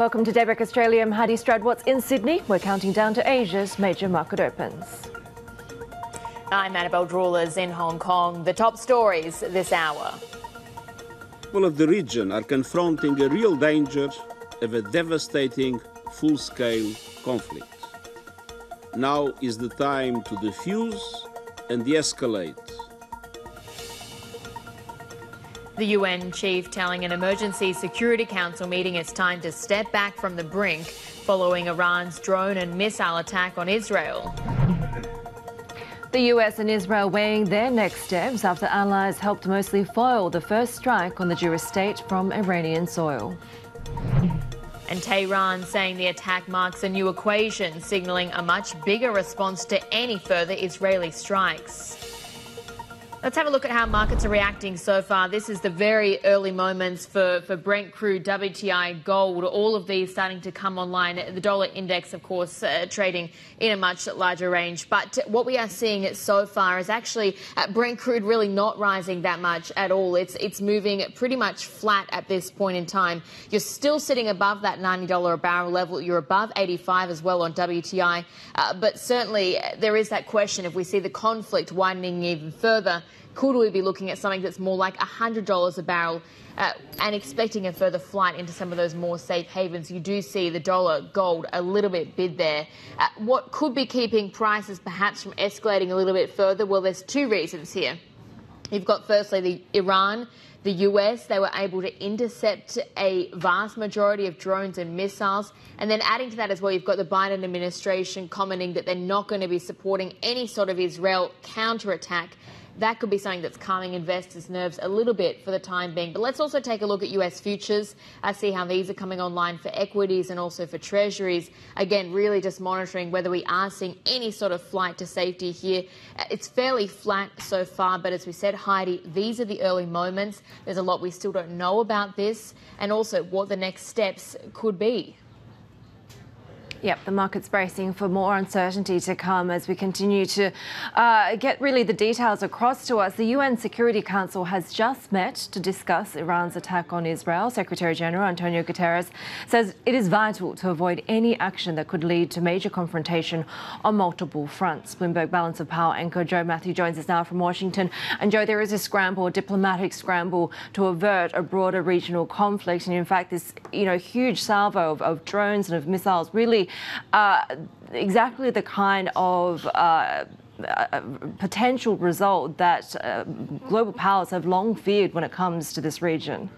Welcome to Daybreak Australia. I'm Haidi Stroud-Watts in Sydney? We're counting down to Asia's major market opens. I'm Annabelle Droulers in Hong Kong. The top stories this hour. People of the region are confronting a real danger of a devastating full scale conflict. Now is the time to defuse and de escalate. The UN chief telling an emergency Security Council meeting it's time to step back from the brink following Iran's drone and missile attack on Israel. The US and Israel weighing their next steps after allies helped mostly foil the first strike on the Jewish state from Iranian soil. And Tehran saying the attack marks a new equation, signalling a much bigger response to any further Israeli strikes. Let's have a look at how markets are reacting so far. This is the very early moments for, for Brent crude, WTI, gold, all of these starting to come online. The dollar index, of course, uh, trading in a much larger range. But what we are seeing so far is actually uh, Brent crude really not rising that much at all. It's, it's moving pretty much flat at this point in time. You're still sitting above that $90 a barrel level. You're above 85 as well on WTI. Uh, but certainly there is that question if we see the conflict widening even further could we be looking at something that's more like $100 a barrel uh, and expecting a further flight into some of those more safe havens? You do see the dollar, gold a little bit bid there. Uh, what could be keeping prices perhaps from escalating a little bit further? Well, there's two reasons here. You've got firstly the Iran the US, they were able to intercept a vast majority of drones and missiles. And then adding to that as well, you've got the Biden administration commenting that they're not going to be supporting any sort of Israel counterattack that could be something that's calming investors' nerves a little bit for the time being. But let's also take a look at US futures, uh, see how these are coming online for equities and also for treasuries. Again, really just monitoring whether we are seeing any sort of flight to safety here. Uh, it's fairly flat so far, but as we said, Haidi, these are the early moments. There's a lot we still don't know about this and also what the next steps could be. Yep, the market's bracing for more uncertainty to come as we continue to uh, get really the details across to us. The UN Security Council has just met to discuss Iran's attack on Israel. Secretary General Antonio Guterres says it is vital to avoid any action that could lead to major confrontation on multiple fronts. Bloomberg Balance of Power anchor Joe Matthew joins us now from Washington. And Joe, there is a scramble, a diplomatic scramble to avert a broader regional conflict. And in fact, this you know huge salvo of, of drones and of missiles really uh, exactly the kind of uh, uh, potential result that uh, global powers have long feared when it comes to this region.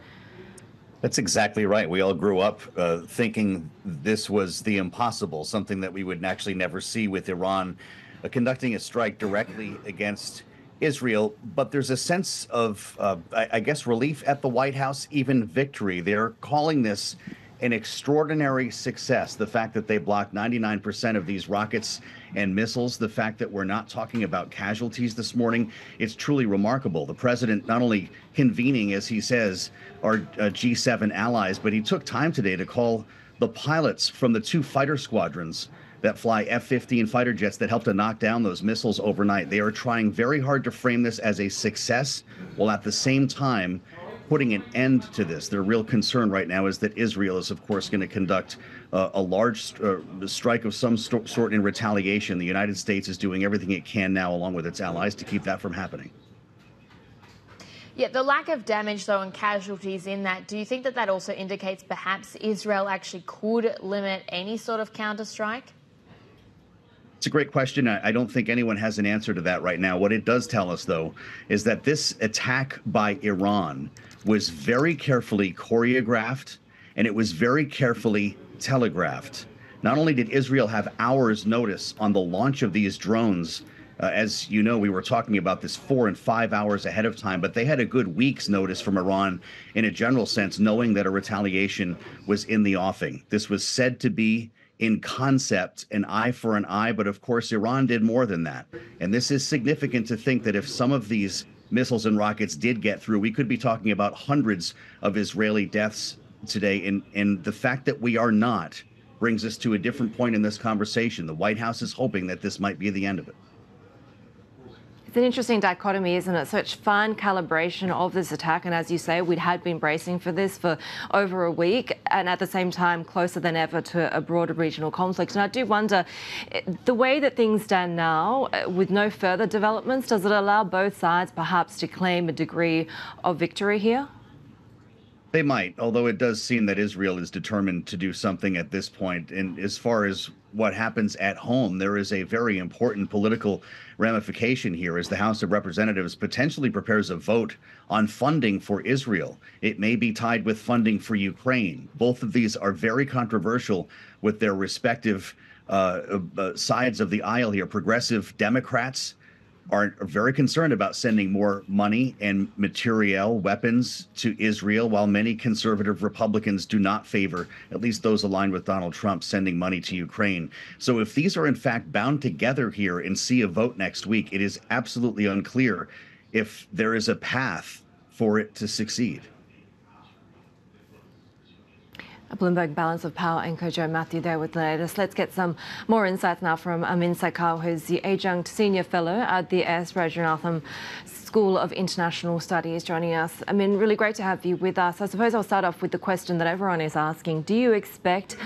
That's exactly right. We all grew up uh, thinking this was the impossible, something that we would actually never see with Iran uh, conducting a strike directly against Israel. But there's a sense of, uh, I, I, guess, relief at the White House, even victory. They're calling this an extraordinary success. The fact that they blocked 99% of these rockets and missiles, the fact that we're not talking about casualties this morning, it's truly remarkable. The president not only convening, as he says, our uh, G7 allies, but he took time today to call the pilots from the two fighter squadrons that fly F 15 fighter jets that helped to knock down those missiles overnight. They are trying very hard to frame this as a success while at the same time putting an end to this. Their real concern right now is that Israel is, of course, going to conduct uh, a large uh, strike of some st- sort in retaliation. The United States is doing everything it can now, along with its allies, to keep that from happening. Yeah, the lack of damage, though, and casualties in that, do you think that that also indicates perhaps Israel actually could limit any sort of counterstrike? It's a great question. I don't think anyone has an answer to that right now. What it does tell us, though, is that this attack by Iran was very carefully choreographed and it was very carefully telegraphed. Not only did Israel have hours' notice on the launch of these drones, uh, as you know, we were talking about this four and five hours ahead of time, but they had a good week's notice from Iran in a general sense, knowing that a retaliation was in the offing. This was said to be in concept an eye for an eye, but of course, Iran did more than that. And this is significant to think that if some of these missiles and rockets did get through, we could be talking about hundreds of Israeli deaths today. And, and the fact that we are not brings us to a different point in this conversation. The White House is hoping that this might be the end of it. It's an interesting dichotomy, isn't it? Such fine calibration of this attack, and as you say, we had been bracing for this for over a week, and at the same time, closer than ever to a broader regional conflict. And I do wonder, the way that things stand now, uh, with no further developments, does it allow both sides perhaps to claim a degree of victory here? They might, although it does seem that Israel is determined to do something at this point. And as far as what happens at home, there is a very important political ramification here as the House of Representatives potentially prepares a vote on funding for Israel. It may be tied with funding for Ukraine. Both of these are very controversial with their respective uh, uh, sides of the aisle here. Progressive Democrats are very concerned about sending more money and materiel, weapons to Israel, while many conservative Republicans do not favor, at least those aligned with Donald Trump, sending money to Ukraine. So if these are in fact bound together here and see a vote next week, it is absolutely unclear if there is a path for it to succeed. Bloomberg Balance of Power anchor Joe Matthew there with the latest. Let's get some more insights now from Amin Saikal, who's the adjunct senior fellow at the S. Rajaratnam School of International Studies, joining us. I mean, really great to have you with us. I suppose I'll start off with the question that everyone is asking Do you expect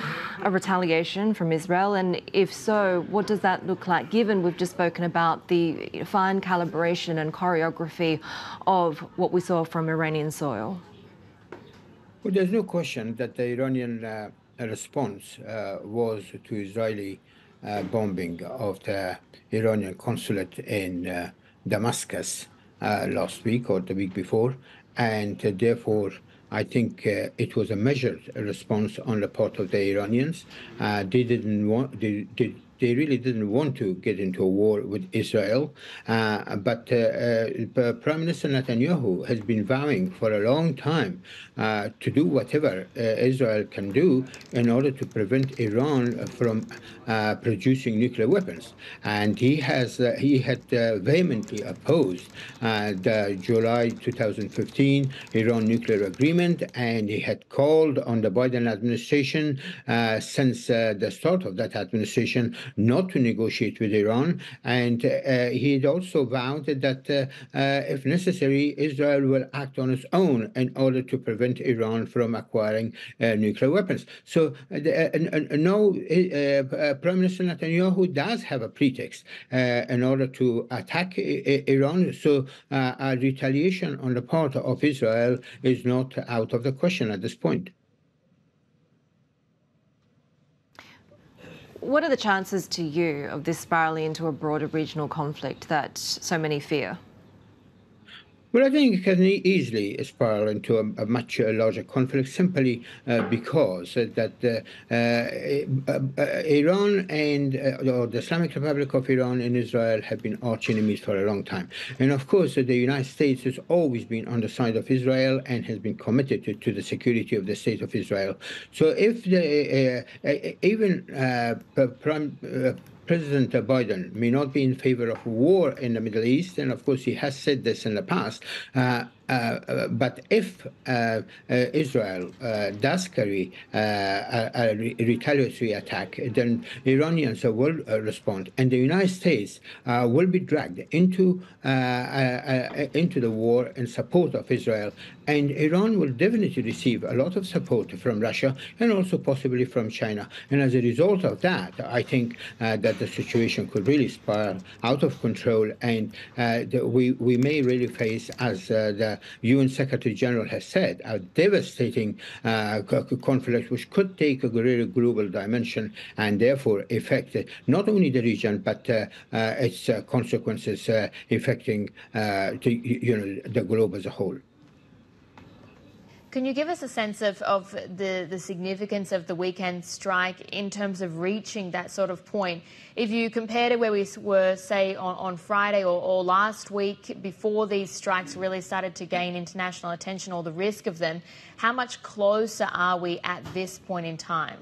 a retaliation from Israel? And if so, what does that look like, given we've just spoken about the fine calibration and choreography of what we saw from Iranian soil? Well, there's no question that the Iranian uh, response uh, was to Israeli uh, bombing of the Iranian consulate in uh, Damascus uh, last week or the week before, and uh, therefore I think it was a measured response on the part of the Iranians. they didn't want, they, they, they really didn't want to get into a war with Israel. Uh, but uh, uh, Prime Minister Netanyahu has been vowing for a long time uh, to do whatever uh, Israel can do in order to prevent Iran from uh, producing nuclear weapons. And he has he had vehemently opposed the July 2015 Iran nuclear agreement, and he had called on the Biden administration since the start of that administration not to negotiate with Iran. And uh, he had also vowed that uh, uh, if necessary, Israel will act on its own in order to prevent Iran from acquiring uh, nuclear weapons. So uh, uh, no, Prime Minister Netanyahu does have a pretext in order to attack Iran. So a retaliation on the part of Israel is not out of the question at this point. What are the chances to you of this spiralling into a broader regional conflict that so many fear? Well, I think it can easily spiral into a, a much larger conflict simply uh, because that uh, uh, uh Iran and or the Islamic Republic of Iran and Israel have been arch enemies for a long time. And of course, the United States has always been on the side of Israel and has been committed to, to the security of the state of Israel. So if the, even Prime President Biden may not be in favor of war in the Middle East, and of course he has said this in the past, uh, Uh, but if uh, uh Israel uh, does carry a, a, retaliatory attack, then Iranians will respond, and the United States will be dragged into into the war in support of Israel, and Iran will definitely receive a lot of support from Russia and also possibly from China. And as a result of that, I think uh, that the situation could really spiral out of control, and uh, we we may really face, as uh, the UN Secretary General has said, a devastating uh, conflict which could take a greater global dimension and therefore affect not only the region but uh, uh, its uh, consequences affecting the, you know, the globe as a whole. Can you give us a sense of, of the, the significance of the weekend strike in terms of reaching that sort of point? If you compare to where we were, say, on, on Friday or, or last week, before these strikes really started to gain international attention or the risk of them, how much closer are we at this point in time?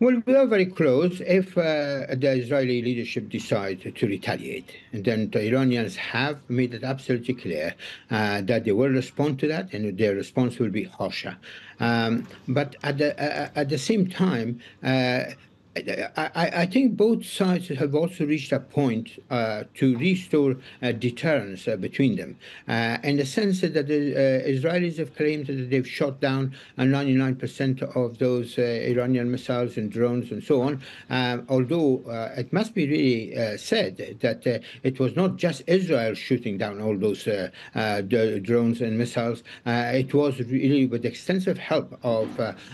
Well, we are very close if uh, the Israeli leadership decides to retaliate. And then the Iranians have made it absolutely clear uh, that they will respond to that and their response will be harsher. Um, but at the, uh, at the same time, uh, I, I, think both sides have also reached a point uh, to restore uh, deterrence uh, between them, uh, in the sense that the uh, Israelis have claimed that they've shot down 99% of those uh, Iranian missiles and drones and so on. Um, although it must be really said that it was not just Israel shooting down all those drones and missiles. it was really with extensive help of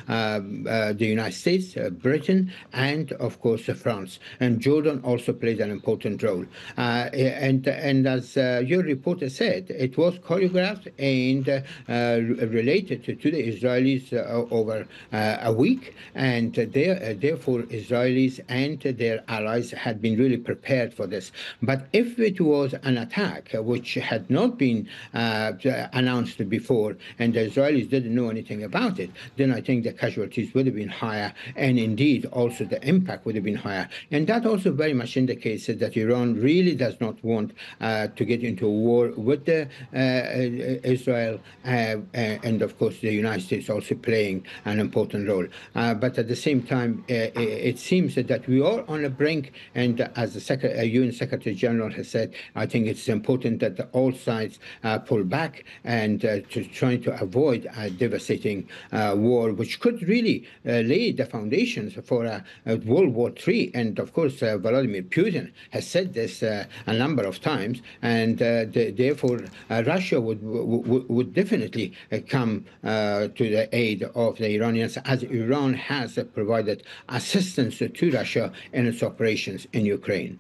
um, the United States, Britain, and of course France. And Jordan also played an important role. Uh, and and as uh, your reporter said, it was choreographed and uh, related to, to, the Israelis over a week, and therefore Israelis and their allies had been really prepared for this. But if it was an attack which had not been announced before, and the Israelis didn't know anything about it, then I think the casualties would have been higher, and indeed also the impact would have been higher. And that also very much indicates that Iran really does not want uh, to get into a war with the, uh, uh Israel, uh, uh, and of course the United States also playing an important role. Uh, but at the same time, it seems that we are on the brink, and as the Sec- UN Secretary General has said, I think it's important that all sides pull back and to try to avoid a devastating war, which could really lay the foundations for a, a World War III. And of course, uh, Vladimir Putin has said this uh, a number of times, and uh, the, therefore uh, Russia would, would, would definitely uh, come uh, to the aid of the Iranians, as Iran has provided assistance to Russia in its operations in Ukraine.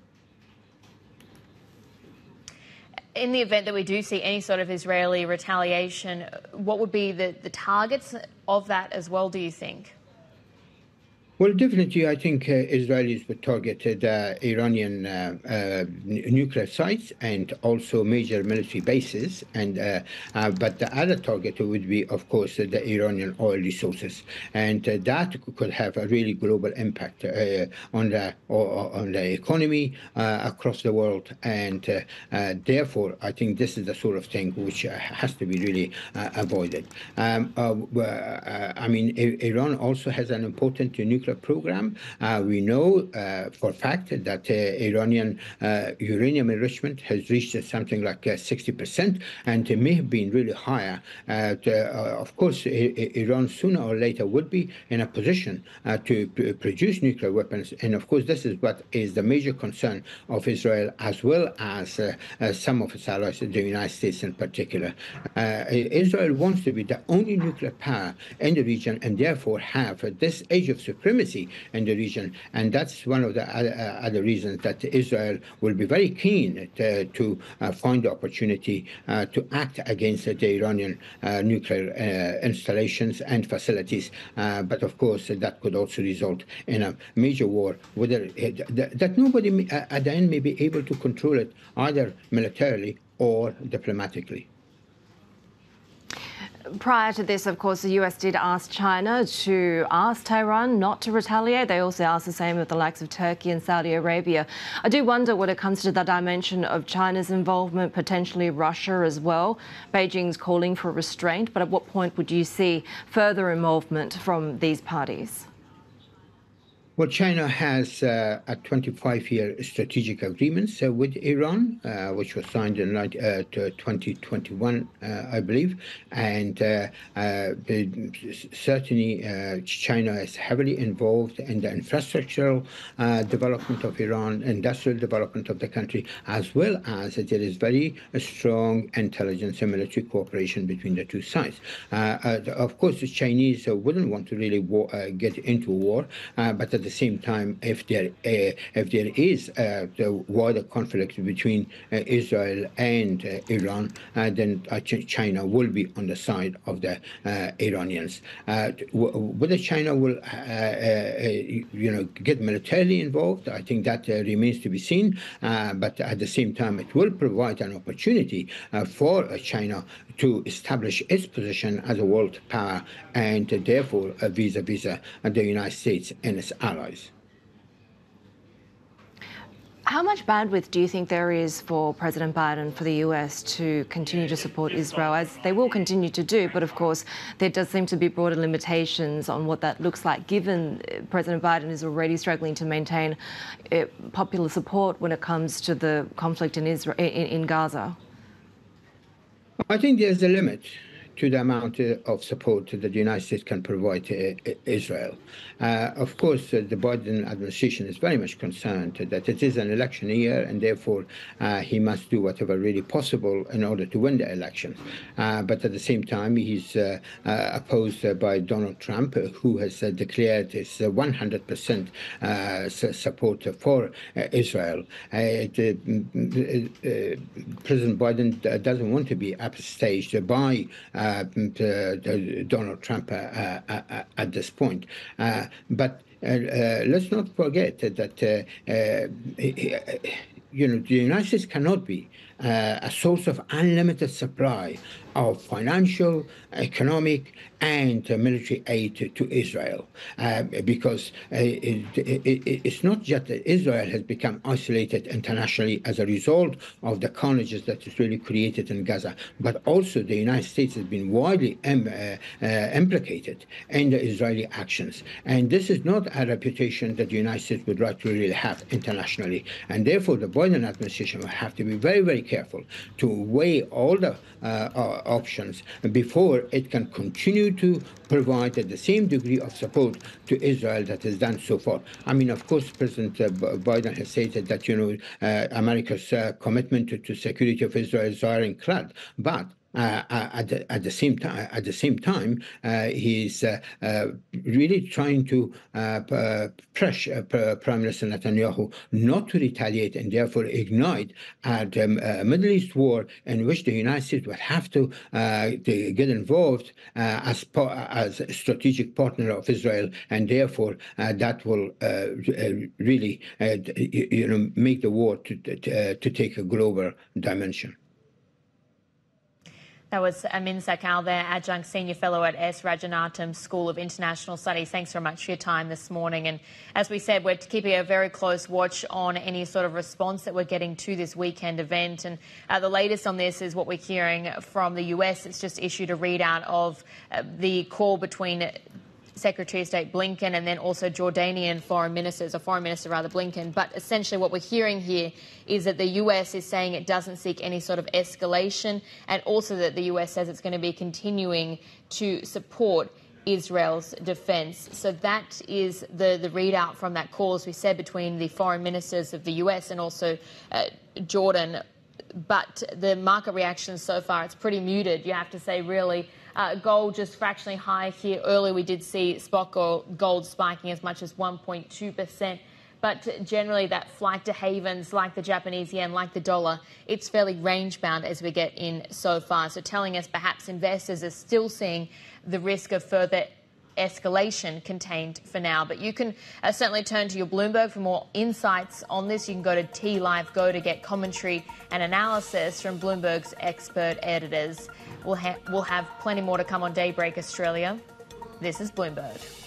In the event that we do see any sort of Israeli retaliation, what would be the, the targets of that as well, do you think? Well, definitely, I think uh, Israelis would target the Iranian uh, uh, nuclear sites and also major military bases. And uh, uh, but the other target would be, of course, the Iranian oil resources, and uh, that could have a really global impact on the on the economy across the world. And therefore, I think this is the sort of thing which has to be really avoided. Um, I mean, Iran also has an important nuclear program. Uh, we know uh, for fact that uh, Iranian uranium enrichment has reached something like 60%, and it may have been really higher. of course, Iran sooner or later would be in a position to produce nuclear weapons, and of course, this is what is the major concern of Israel as well as some of its allies, the United States in particular. Israel wants to be the only nuclear power in the region and therefore have this age of supremacy supremacy in the region. And that's one of the other, uh, other reasons that Israel will be very keen to, to uh, find the opportunity uh, to act against the Iranian uh, nuclear uh, installations and facilities. Uh, but of course, that could also result in a major war, whether that nobody at the end may be able to control it either militarily or diplomatically. Prior to this, of course, the US did ask China to ask Tehran not to retaliate. They also asked the same of the likes of Turkey and Saudi Arabia. I do wonder when it comes to the dimension of China's involvement, potentially Russia as well. Beijing's calling for restraint, but at what point would you see further involvement from these parties? Well, China has uh, a 25-year strategic agreement uh, with Iran, uh, which was signed in uh, 2021, uh, I believe. And certainly, China is heavily involved in the infrastructural development of Iran, industrial development of the country, as well as there is very strong intelligence and military cooperation between the two sides. of course, the Chinese wouldn't want to really war, get into war, but the same time, if there uh, if there is uh, the wider conflict between uh, Israel and uh, Iran, uh, then uh, China will be on the side of the Iranians. whether China will, you know, get militarily involved, I think that remains to be seen. but at the same time, it will provide an opportunity for China to establish its position as a world power and therefore vis-a-vis the United States and its allies. How much bandwidth do you think there is for President Biden for the US to continue to support Israel, as they will continue to do? But of course, there does seem to be broader limitations on what that looks like, given uh, President Biden is already struggling to maintain uh, popular support when it comes to the conflict in, Israel, in, in Gaza. I think there's a limit to the amount of support that the United States can provide to Israel. Uh, of course, uh, the Biden administration is very much concerned that it is an election year, and therefore uh, he must do whatever really possible in order to win the election. Uh, but at the same time, he's uh, uh, opposed by Donald Trump, who has declared his 100% support for Israel. President Biden doesn't want to be upstaged by Um, Donald Trump uh, uh, uh, at this point. but let's not forget that you know the United States cannot be uh, a source of unlimited supply of financial, economic, and uh, military aid to, Israel. Uh, because uh, it, it, it's not just that Israel has become isolated internationally as a result of the carnages that is really created in Gaza, but also the United States has been widely uh, uh, implicated in the Israeli actions. And this is not a reputation that the United States would like to really have internationally. And therefore, the Biden administration will have to be very, very careful to weigh all the uh, options before it can continue to provide the same degree of support to Israel that has done so far. I mean, of course, President Biden has stated that you know uh, America's uh, commitment to, to security of Israel is ironclad, but Uh, uh, at, the, at the same time, at the same time, uh, he's uh, really trying to pressure Prime Minister Netanyahu not to retaliate and therefore ignite a um, Middle East war in which the United States would have to, to get involved as as a strategic partner of Israel, and therefore that will really, you know, make the war to, to, to take a global dimension. That was Amin Saikal there, Adjunct Senior Fellow at S. Rajaratnam School of International Studies. Thanks very much for your time this morning. And as we said, we're keeping a very close watch on any sort of response that we're getting to this weekend event. And uh, the latest on this is what we're hearing from the US. It's just issued a readout of uh, the call between Secretary of State Blinken and then also Jordanian foreign ministers, or foreign minister rather, Blinken. But essentially, what we're hearing here is that the US is saying it doesn't seek any sort of escalation, and also that the US says it's going to be continuing to support Israel's defense. So that is the, the readout from that call, as we said, between the foreign ministers of the US and also uh, Jordan. But the market reaction so far, it's pretty muted, you have to say, really. Uh, gold just fractionally high here. Earlier, we did see spot gold, gold spiking as much as 1.2%. But generally, that flight to havens like the Japanese yen, like the dollar, it's fairly range bound as we get in so far. So, telling us perhaps investors are still seeing the risk of further escalation contained for now. But you can uh, certainly turn to your Bloomberg for more insights on this. You can go to T Live Go to get commentary and analysis from Bloomberg's expert editors. We'll, ha- we'll have plenty more to come on Daybreak Australia. This is Bloomberg.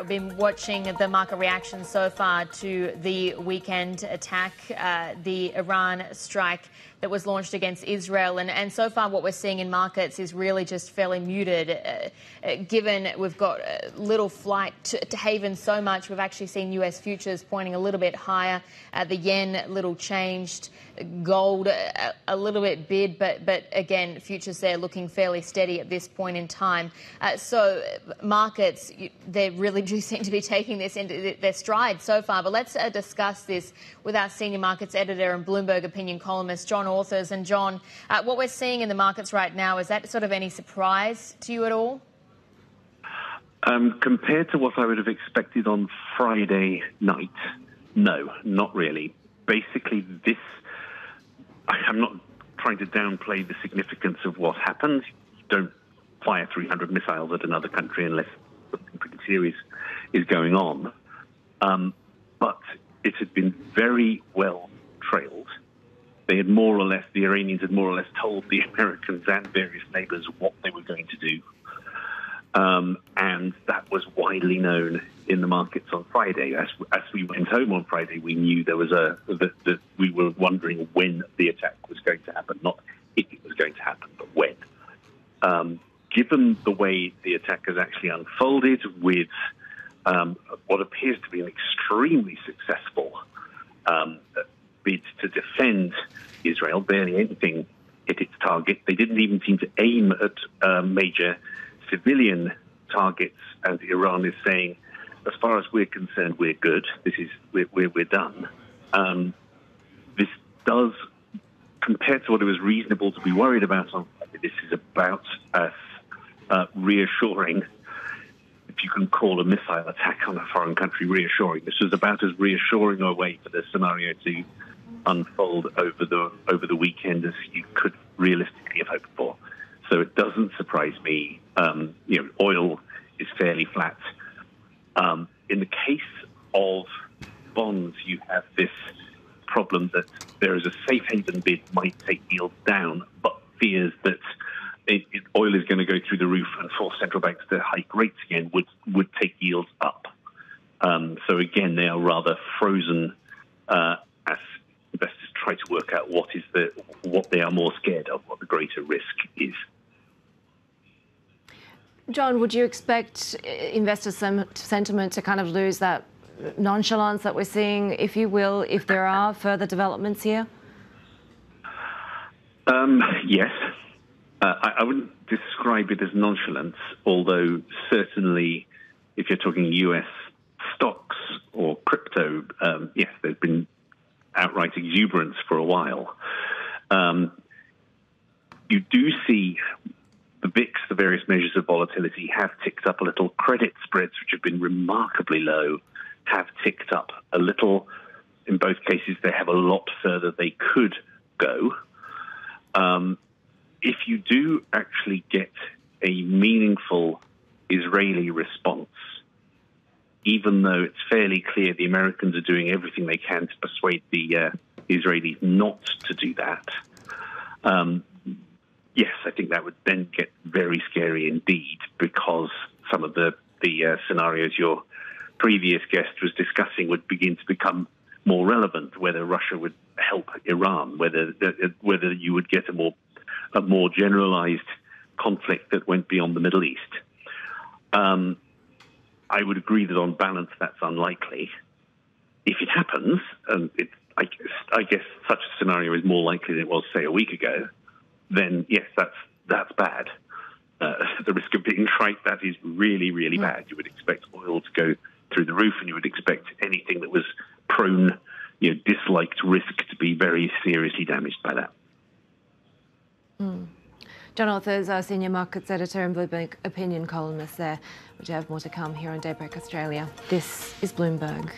Right, we've been watching the market reaction so far to the weekend attack, uh, the Iran strike that was launched against Israel. And, and so far, what we're seeing in markets is really just fairly muted. Uh, uh, given we've got little flight to, to, haven so much, we've actually seen US futures pointing a little bit higher. Uh, the yen, a little changed. Gold, a, a, little bit bid, but, but again, futures there looking fairly steady at this point in time. Uh, so, markets, they really do seem to be taking this into their stride so far. But let's uh, discuss this with our senior markets editor and Bloomberg opinion columnist, John Authers. And John, uh, what we're seeing in the markets right now, is that sort of any surprise to you at all? Um, compared to what I would have expected on Friday night, no, not really. Basically, this, I'm not trying to downplay the significance of what happened. don't fire 300 missiles at another country unless something pretty serious is going on. Um, but it had been very well trailed. They had more or less, the Iranians had more or less told the Americans and various neighbors what they were going to do. Um, and that was widely known in the markets on Friday. As, as we went home on Friday, we knew there was a that, that we were wondering when the attack was going to happen, not if it was going to happen, but when. Um, given the way the attack has actually unfolded, with um, what appears to be an extremely successful um, bid to defend Israel, barely anything hit its target. They didn't even seem to aim at uh, major civilian targets, as Iran is saying, as far as we're concerned, we're good. This is we're we're, we're done. Um, this does, compared to what it was reasonable to be worried about this is about us uh, reassuring, you can call a missile attack on a foreign country reassuring. This was about as reassuring a way for the scenario to unfold over the over the weekend as you could realistically have hoped for. So it doesn't surprise me. Um, you know, oil is fairly flat. Um, in the case of bonds, you have this problem that there is a safe haven bid might take yields down, but fears that it, it, oil is going to go through the roof and force central banks to hike rates again would would take yields up. Um, so again, they are rather frozen uh, as investors try to work out what is the what they are more scared of, what the greater risk is. John, would you expect uh, investor sentiment to kind of lose that nonchalance that we're seeing, if you will, if there are further developments here? Um, yes. Uh, I, I, wouldn't describe it as nonchalance, although certainly if you're talking US stocks or crypto, um, yes, there's been outright exuberance for a while. Um, you do see the VIX, the various measures of volatility, have ticked up a little. Credit spreads, which have been remarkably low, have ticked up a little. In both cases, they have a lot further they could go. Um, if you do actually get a meaningful Israeli response, even though it's fairly clear the Americans are doing everything they can to persuade the uh, Israelis not to do that, um, yes, I think that would then get very scary indeed because some of the the uh, scenarios your previous guest was discussing would begin to become more relevant. Whether Russia would help Iran, whether uh, whether you would get a more a more generalized conflict that went beyond the Middle East. Um, I would agree that on balance that's unlikely. If it happens, and it, I, guess, I guess such a scenario is more likely than it was, say, a week ago, then yes, that's that's bad. Uh, the risk of being trite, that is really, really mm. bad. You would expect oil to go through the roof, and you would expect anything that was prone, you know, disliked risk to be very seriously damaged by that. Mm. John Authers, our senior markets editor and Bloomberg opinion columnist there. Would you have more to come here on Daybreak Australia? This is Bloomberg.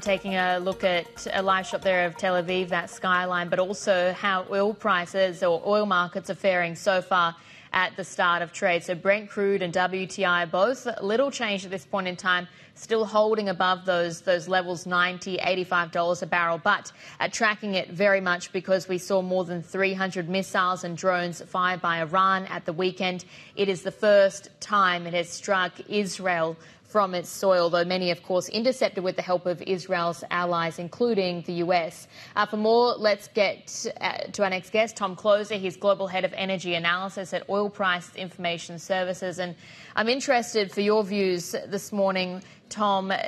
We're taking a look at a live shot there of Tel Aviv, that skyline, but also how oil prices or oil markets are faring so far at the start of trade. So Brent crude and WTI both little change at this point in time, still holding above those those levels 90 $85 a barrel, but uh, tracking it very much because we saw more than 300 missiles and drones fired by Iran at the weekend. It is the first time it has struck Israel from its soil, though many, of course, intercepted with the help of Israel's allies, including the US. Uh, for more, let's get uh, to our next guest, Tom Kloza. He's Global Head of Energy Analysis at Oil Price Information Services. And I'm interested for your views this morning, Tom. Uh,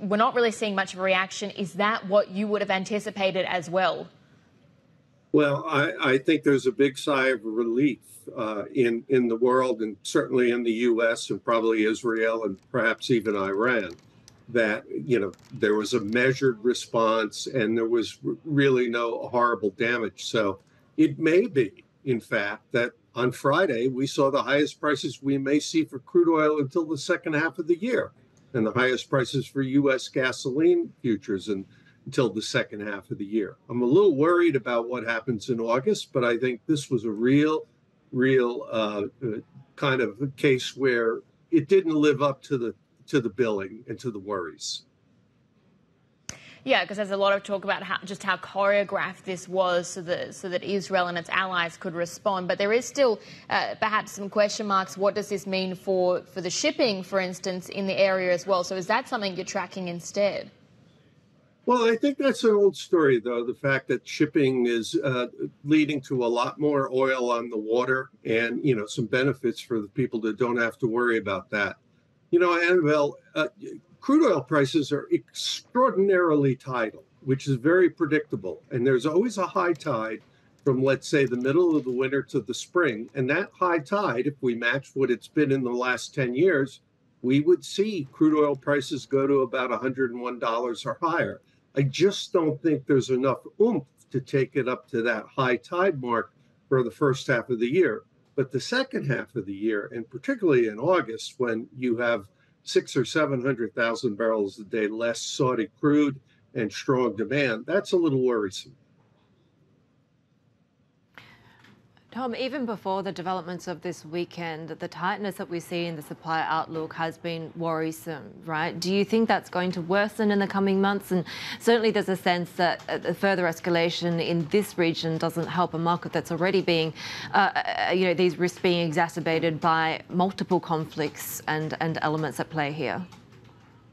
we're not really seeing much of a reaction. Is that what you would have anticipated as well? Well, I, I think there's a big sigh of relief uh, in in the world, and certainly in the U.S. and probably Israel and perhaps even Iran, that you know there was a measured response and there was really no horrible damage. So it may be, in fact, that on Friday we saw the highest prices we may see for crude oil until the second half of the year, and the highest prices for U.S. gasoline futures and until the second half of the year. I'm a little worried about what happens in August, but I think this was a real, real uh, kind of case where it didn't live up to the to the billing and to the worries. Yeah, because there's a lot of talk about how, just how choreographed this was so that, so that Israel and its allies could respond. But there is still uh, perhaps some question marks. What does this mean for, for the shipping, for instance, in the area as well? So is that something you're tracking instead? Well, I think that's an old story, though. The fact that shipping is uh, leading to a lot more oil on the water and, you know, some benefits for the people that don't have to worry about that. You know, Annabelle, uh, crude oil prices are extraordinarily tidal, which is very predictable. And there's always a high tide from, let's say, the middle of the winter to the spring. And that high tide, if we match what it's been in the last 10 years, we would see crude oil prices go to about $101 or higher. I just don't think there's enough oomph to take it up to that high tide mark for the first half of the year. But the second half of the year, and particularly in August, when you have six or 700,000 barrels a day less Saudi crude and strong demand, that's a little worrisome. Tom, even before the developments of this weekend, the tightness that we see in the supply outlook has been worrisome, right? Do you think that's going to worsen in the coming months? And certainly there's a sense that a further escalation in this region doesn't help a market that's already being, uh, uh, you know, these risks being exacerbated by multiple conflicts and, and elements at play here.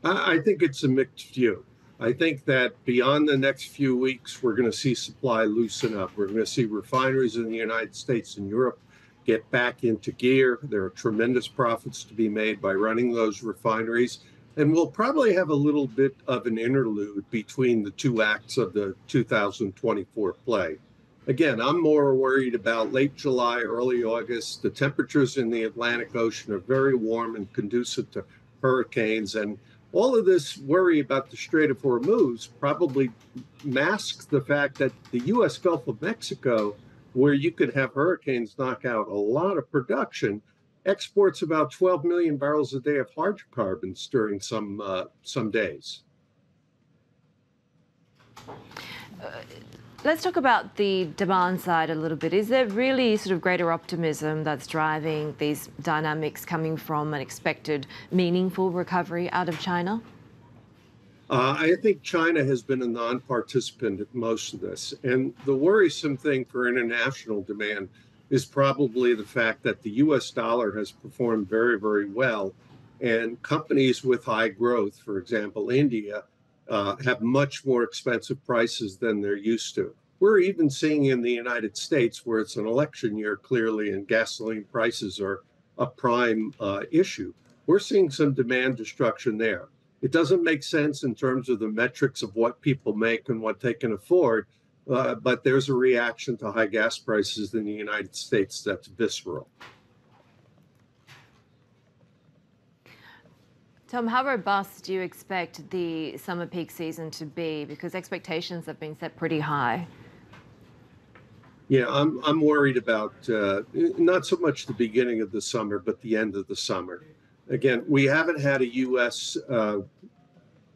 I think it's a mixed view. I think that beyond the next few weeks, we're going to see supply loosen up. We're going to see refineries in the United States and Europe get back into gear. There are tremendous profits to be made by running those refineries. And we'll probably have a little bit of an interlude between the two acts of the 2024 play. Again, I'm more worried about late July, early August. The temperatures in the Atlantic Ocean are very warm and conducive to hurricanes. And all of this worry about the Strait of Hormuz probably masks the fact that the U.S. Gulf of Mexico, where you could have hurricanes knock out a lot of production, exports about 12 million barrels a day of hydrocarbons during some uh, some days. Uh, Let's talk about the demand side a little bit. Is there really sort of greater optimism that's driving these dynamics coming from an expected meaningful recovery out of China? Uh, I think China has been a non participant at most of this. And the worrisome thing for international demand is probably the fact that the US dollar has performed very, very well. And companies with high growth, for example, India, uh, have much more expensive prices than they're used to. We're even seeing in the United States, where it's an election year clearly, and gasoline prices are a prime uh, issue. We're seeing some demand destruction there. It doesn't make sense in terms of the metrics of what people make and what they can afford, uh, but there's a reaction to high gas prices in the United States that's visceral. Tom, how robust do you expect the summer peak season to be? Because expectations have been set pretty high. Yeah, I'm I'm worried about uh, not so much the beginning of the summer, but the end of the summer. Again, we haven't had a U.S. Uh,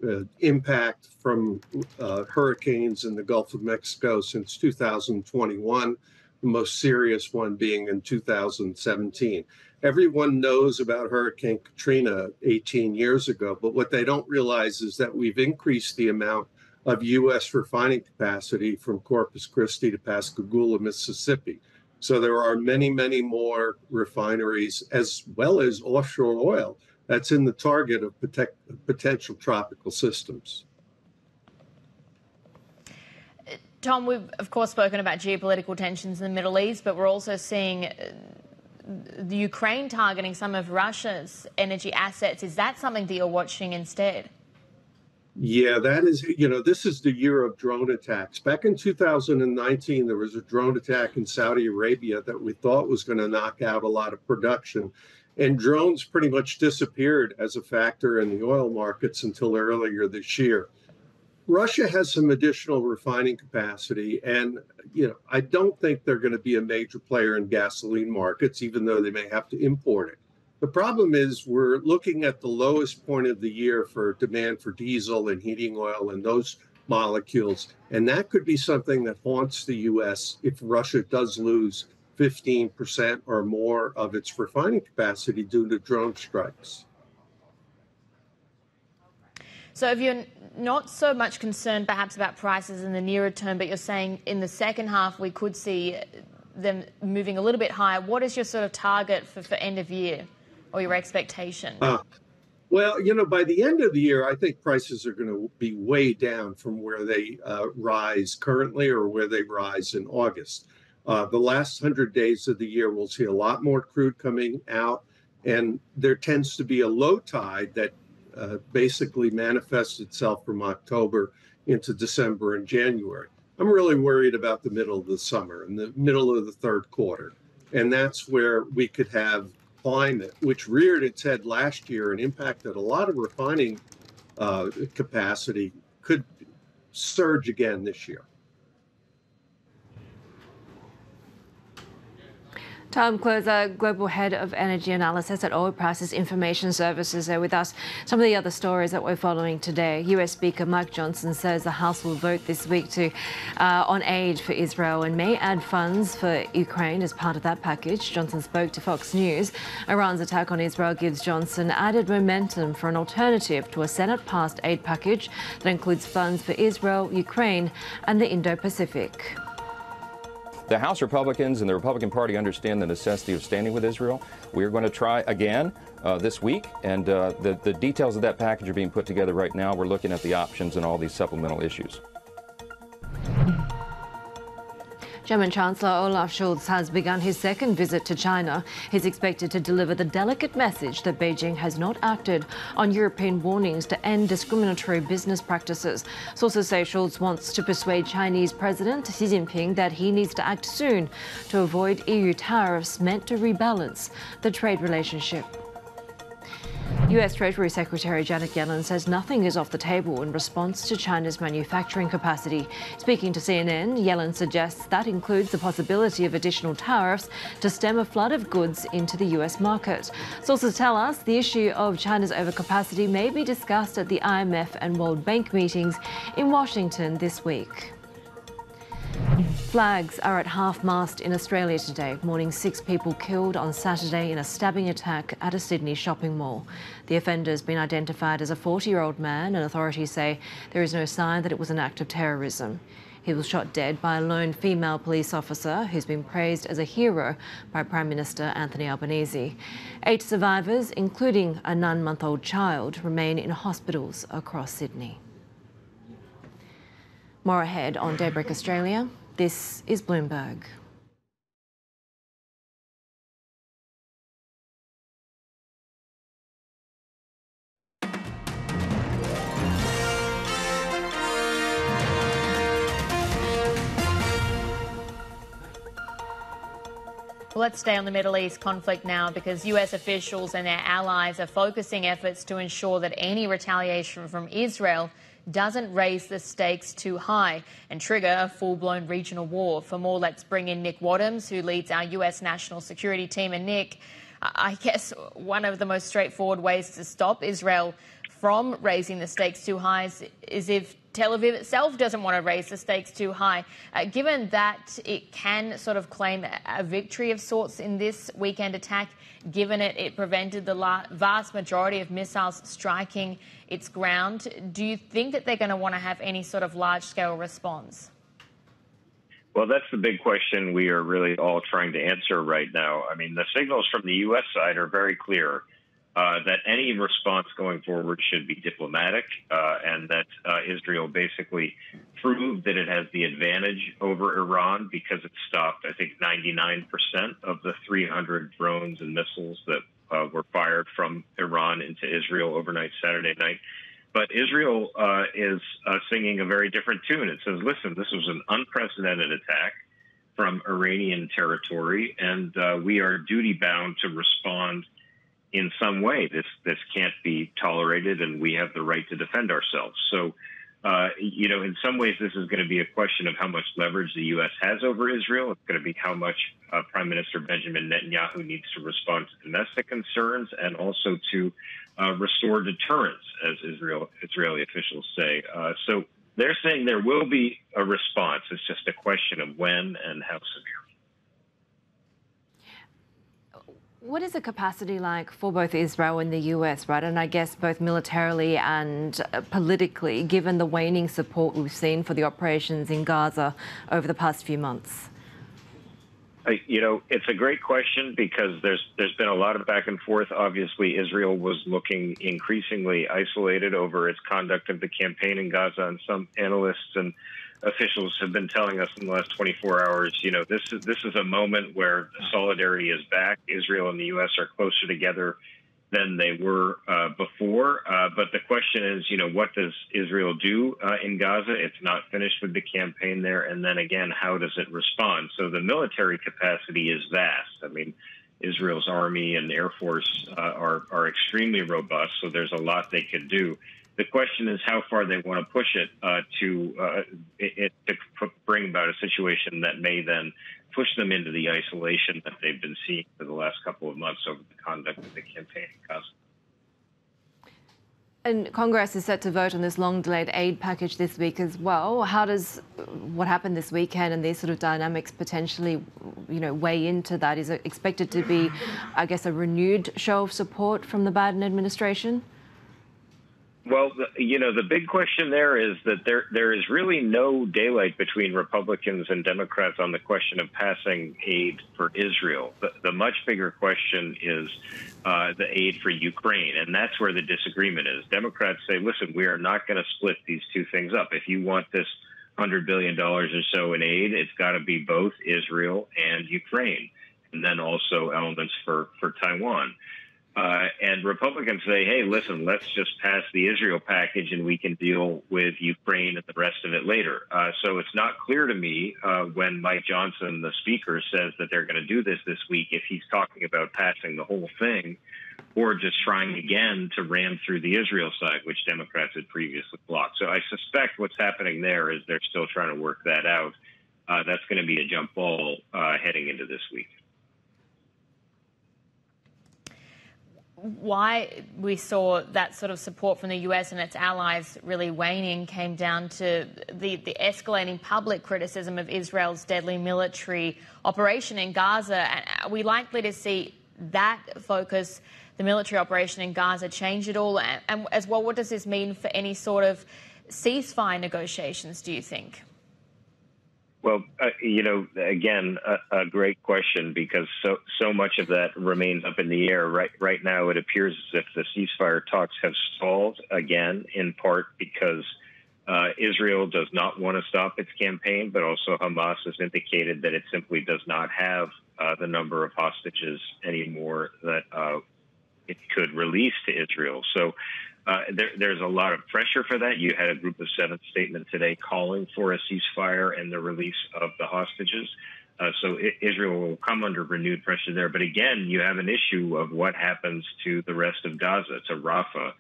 uh, impact from uh, hurricanes in the Gulf of Mexico since 2021. The most serious one being in 2017 everyone knows about Hurricane Katrina 18 years ago, but what they don't realize is that we've increased the amount of U.S. refining capacity from Corpus Christi to Pascagoula, Mississippi. So there are many, many more refineries as well as offshore oil that's in the target of potential tropical systems. Tom, we've of course spoken about geopolitical tensions in the Middle East, but we're also seeing uh, the Ukraine targeting some of Russia's energy assets. Is that something that you're watching instead? Yeah, that is, you know, this is the year of drone attacks. Back in 2019, there was a drone attack in Saudi Arabia that we thought was going to knock out a lot of production. And drones pretty much disappeared as a factor in the oil markets until earlier this year. Russia has some additional refining capacity, and you know I don't think they're going to be a major player in gasoline markets, even though they may have to import it. The problem is we're looking at the lowest point of the year for demand for diesel and heating oil and those molecules, and that could be something that haunts the U.S. if Russia does lose 15% or more of its refining capacity due to drone strikes. So, if you're not so much concerned perhaps about prices in the nearer term, but you're saying in the second half we could see them moving a little bit higher, what is your sort of target for, for end of year or your expectation? Uh, well, you know, by the end of the year, I think prices are going to be way down from where they uh, rise currently or where they rise in August. Uh, the last 100 days of the year, we'll see a lot more crude coming out, and there tends to be a low tide that uh, basically manifests itself from October into December and January. I'm really worried about the middle of the summer and the middle of the third quarter. And that's where we could have climate, which reared its head last year and impacted a lot of refining uh, capacity, could surge again this year. Tom Kloza, Global Head of Energy Analysis at Oil Prices Information Services, are with us. Some of the other stories that we're following today. US Speaker Mike Johnson says the House will vote this week to uh, on aid for Israel and may add funds for Ukraine as part of that package. Johnson spoke to Fox News. Iran's attack on Israel gives Johnson added momentum for an alternative to a Senate-passed aid package that includes funds for Israel, Ukraine, and the Indo-Pacific. The House Republicans and the Republican Party understand the necessity of standing with Israel. We are going to try again uh, this week, and uh, the, the details of that package are being put together right now. We're looking at the options and all these supplemental issues. German Chancellor Olaf Scholz has begun his second visit to China. He's expected to deliver the delicate message that Beijing has not acted on European warnings to end discriminatory business practices. Sources say Scholz wants to persuade Chinese President Xi Jinping that he needs to act soon to avoid EU tariffs meant to rebalance the trade relationship. US Treasury Secretary Janet Yellen says nothing is off the table in response to China's manufacturing capacity. Speaking to CNN, Yellen suggests that includes the possibility of additional tariffs to stem a flood of goods into the US market. Sources tell us the issue of China's overcapacity may be discussed at the IMF and World Bank meetings in Washington this week. Flags are at half-mast in Australia today, mourning six people killed on Saturday in a stabbing attack at a Sydney shopping mall. The offender has been identified as a 40-year-old man and authorities say there is no sign that it was an act of terrorism. He was shot dead by a lone female police officer who's been praised as a hero by Prime Minister Anthony Albanese. Eight survivors, including a nine-month-old child, remain in hospitals across Sydney. More ahead on Daybreak Australia. This is Bloomberg. Let's stay on the Middle East conflict now because US officials and their allies are focusing efforts to ensure that any retaliation from Israel doesn't raise the stakes too high and trigger a full blown regional war. For more, let's bring in Nick Wadhams, who leads our US national security team. And Nick, I guess one of the most straightforward ways to stop Israel from raising the stakes too high is, is if Tel Aviv itself doesn't want to raise the stakes too high. Uh, given that it can sort of claim a victory of sorts in this weekend attack, given it, it prevented the vast majority of missiles striking its ground, do you think that they're going to want to have any sort of large scale response? Well, that's the big question we are really all trying to answer right now. I mean, the signals from the U.S. side are very clear uh, that any response going forward should be diplomatic, uh, and that uh, Israel basically proved that it has the advantage over Iran because it stopped, I think, 99% of the 300 drones and missiles that uh, were fired from Iran into Israel overnight Saturday night. But Israel uh, is uh, singing a very different tune. It says, listen, this was an unprecedented attack from Iranian territory, and we are duty bound to respond in some way this this can't be tolerated, and we have the right to defend ourselves. So. Uh, you know, in some ways, this is going to be a question of how much leverage the U.S. has over Israel. It's going to be how much uh, Prime Minister Benjamin Netanyahu needs to respond to domestic concerns and also to uh, restore deterrence, as Israel Israeli officials say. Uh, so they're saying there will be a response. It's just a question of when and how severe. What is the capacity like for both Israel and the US, right? And I guess both militarily and uh, politically, given the waning support we've seen for the operations in Gaza over the past few months? You know, it's a great question because there's there's been a lot of back and forth. Obviously, Israel was looking increasingly isolated over its conduct of the campaign in Gaza, and some analysts and officials have been telling us in the last 24 hours, you know, this is this is a moment where solidarity is back. Israel and the U.S. are closer together than they were uh, before. Uh, but the question is, you know, what does Israel do uh, in Gaza? It's not finished with the campaign there. And then again, how does it respond? So the military capacity is vast. I mean, Israel's army and air force uh, are are extremely robust. So there's a lot they could do. The question is how far they want to push it uh, to uh, it, to bring about a situation that may then push them into the isolation that they've been seeing for the last couple of months over the conduct of the campaign And Congress is set to vote on this long delayed aid package this week as well. How does what happened this weekend and these sort of dynamics potentially, you know, weigh into that? Is it expected to be, I guess, a renewed show of support from the Biden administration? Well, you know, the big question there is that there there is really no daylight between Republicans and Democrats on the question of passing aid for Israel. The, the much bigger question is uh, the aid for Ukraine, and that's where the disagreement is. Democrats say, "Listen, we are not going to split these two things up. If you want this hundred billion dollars or so in aid, it's got to be both Israel and Ukraine, and then also elements for for Taiwan." Uh, and Republicans say, hey, listen, let's just pass the Israel package and we can deal with Ukraine and the rest of it later. Uh, so it's not clear to me uh, when Mike Johnson, the speaker, says that they're going to do this this week if he's talking about passing the whole thing or just trying again to ram through the Israel side, which Democrats had previously blocked. So I suspect what's happening there is they're still trying to work that out. Uh, that's going to be a jump ball uh, heading into this week. Why we saw that sort of support from the US and its allies really waning came down to the, the escalating public criticism of Israel's deadly military operation in Gaza. And are we likely to see that focus, the military operation in Gaza, change at all? And, and as well, what does this mean for any sort of ceasefire negotiations, do you think? Well, uh, you know, again, a, a, great question because so so much of that remains up in the air. Right right now, it appears as if the ceasefire talks have stalled again, in part because uh, Israel does not want to stop its campaign, but also Hamas has indicated that it simply does not have uh, the number of hostages anymore that uh, it could release to Israel. So uh, there, there's a lot of pressure for that. You had a Group of Seven statement today calling for a ceasefire and the release of the hostages. Uh, so Israel will come under renewed pressure there. But again, you have an issue of what happens to the rest of Gaza, to Rafah.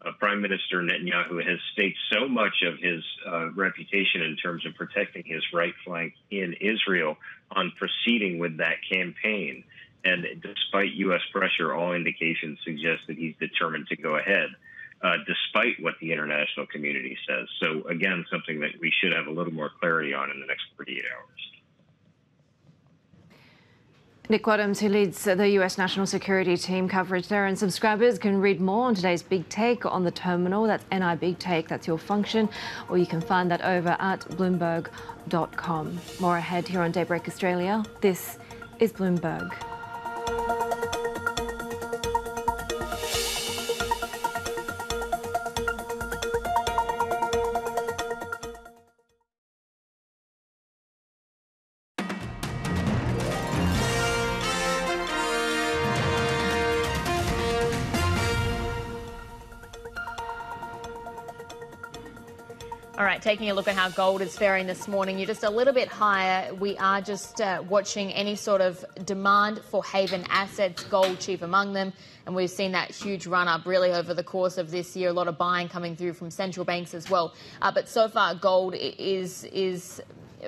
Uh, Prime Minister Netanyahu has staked so much of his uh, reputation in terms of protecting his right flank in Israel on proceeding with that campaign. And despite U.S. pressure, all indications suggest that he's determined to go ahead uh, despite what the international community says. So, again, something that we should have a little more clarity on in the next 48 hours. Nick Wadhams, who leads the US National Security Team coverage there, and subscribers can read more on today's Big Take on the terminal. That's NI Big Take, that's your function, or you can find that over at Bloomberg.com. More ahead here on Daybreak Australia. This is Bloomberg. Taking a look at how gold is faring this morning. You're just a little bit higher. We are just uh, watching any sort of demand for haven assets, gold chief among them. And we've seen that huge run up really over the course of this year. A lot of buying coming through from central banks as well. Uh, but so far, gold is is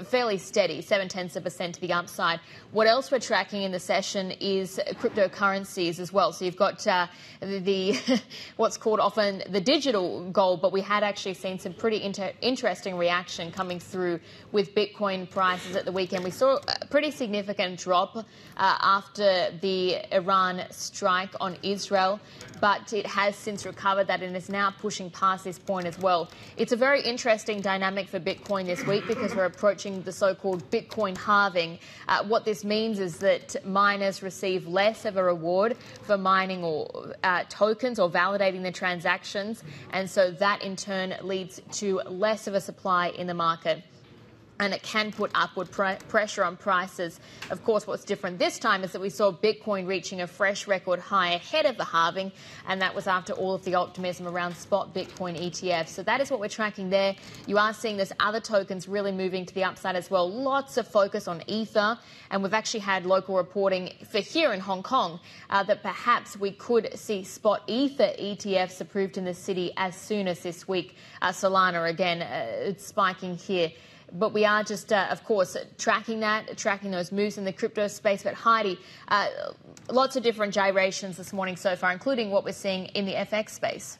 fairly steady, seven tenths of a percent to the upside. What else we're tracking in the session is cryptocurrencies as well. So you've got uh, the, the what's called often the digital gold, but we had actually seen some pretty inter- interesting reaction coming through with Bitcoin prices at the weekend. We saw a pretty significant drop uh, after the Iran strike on Israel, but it has since recovered that and is now pushing past this point as well. It's a very interesting dynamic for Bitcoin this week because we're approaching the so-called Bitcoin halving. Uh, what this means is that miners receive less of a reward for mining or uh, tokens or validating the transactions, and so that in turn leads to less of a supply in the market and it can put upward pr- pressure on prices. Of course, what's different this time is that we saw Bitcoin reaching a fresh record high ahead of the halving, and that was after all of the optimism around spot Bitcoin ETFs. So that is what we're tracking there. You are seeing this other tokens really moving to the upside as well. Lots of focus on Ether, and we've actually had local reporting for here in Hong Kong uh, that perhaps we could see spot Ether ETFs approved in the city as soon as this week. Uh, Solana again, uh, it's spiking here. But we are just, uh, of course, tracking that, tracking those moves in the crypto space. But Haidi, uh, lots of different gyrations this morning so far, including what we're seeing in the FX space.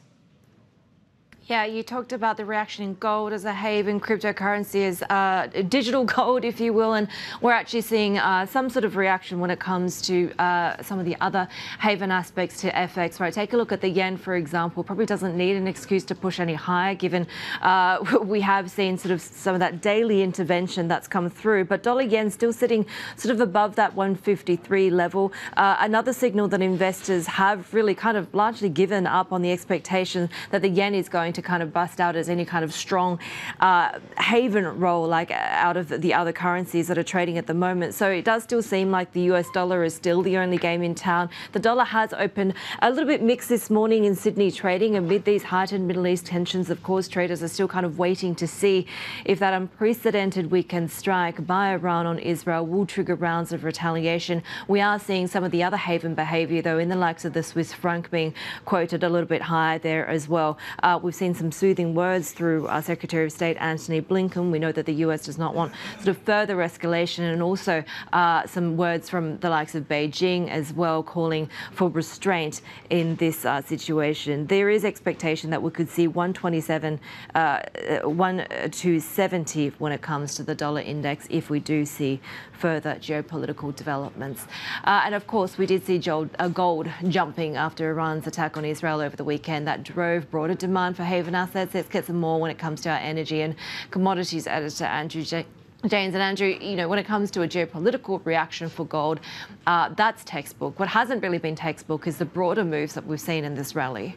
Yeah, you talked about the reaction in gold as a haven, cryptocurrency as uh, digital gold, if you will, and we're actually seeing uh, some sort of reaction when it comes to uh, some of the other haven aspects to FX. Right, take a look at the yen, for example. Probably doesn't need an excuse to push any higher, given uh, we have seen sort of some of that daily intervention that's come through. But dollar yen still sitting sort of above that 153 level. Uh, another signal that investors have really kind of largely given up on the expectation that the yen is going to kind of bust out as any kind of strong uh, haven role like out of the other currencies that are trading at the moment. So it does still seem like the US dollar is still the only game in town. The dollar has opened a little bit mixed this morning in Sydney trading amid these heightened Middle East tensions. Of course, traders are still kind of waiting to see if that unprecedented weekend strike by Iran on Israel will trigger rounds of retaliation. We are seeing some of the other haven behaviour, though, in the likes of the Swiss franc being quoted a little bit higher there as well. Uh, we've seen seen some soothing words through uh, Secretary of State Antony Blinken. We know that the US does not want sort of further escalation, and also uh, some words from the likes of Beijing as well, calling for restraint in this uh, situation. There is expectation that we could see 127, uh, 1 to 70 when it comes to the dollar index if we do see further geopolitical developments. Uh, and of course, we did see uh, gold jumping after Iran's attack on Israel over the weekend. That drove broader demand for haven assets. Let's get some more when it comes to our energy and commodities editor, Andrew J. Janes and Andrew, you know, when it comes to a geopolitical reaction for gold, uh, that's textbook. What hasn't really been textbook is the broader moves that we've seen in this rally.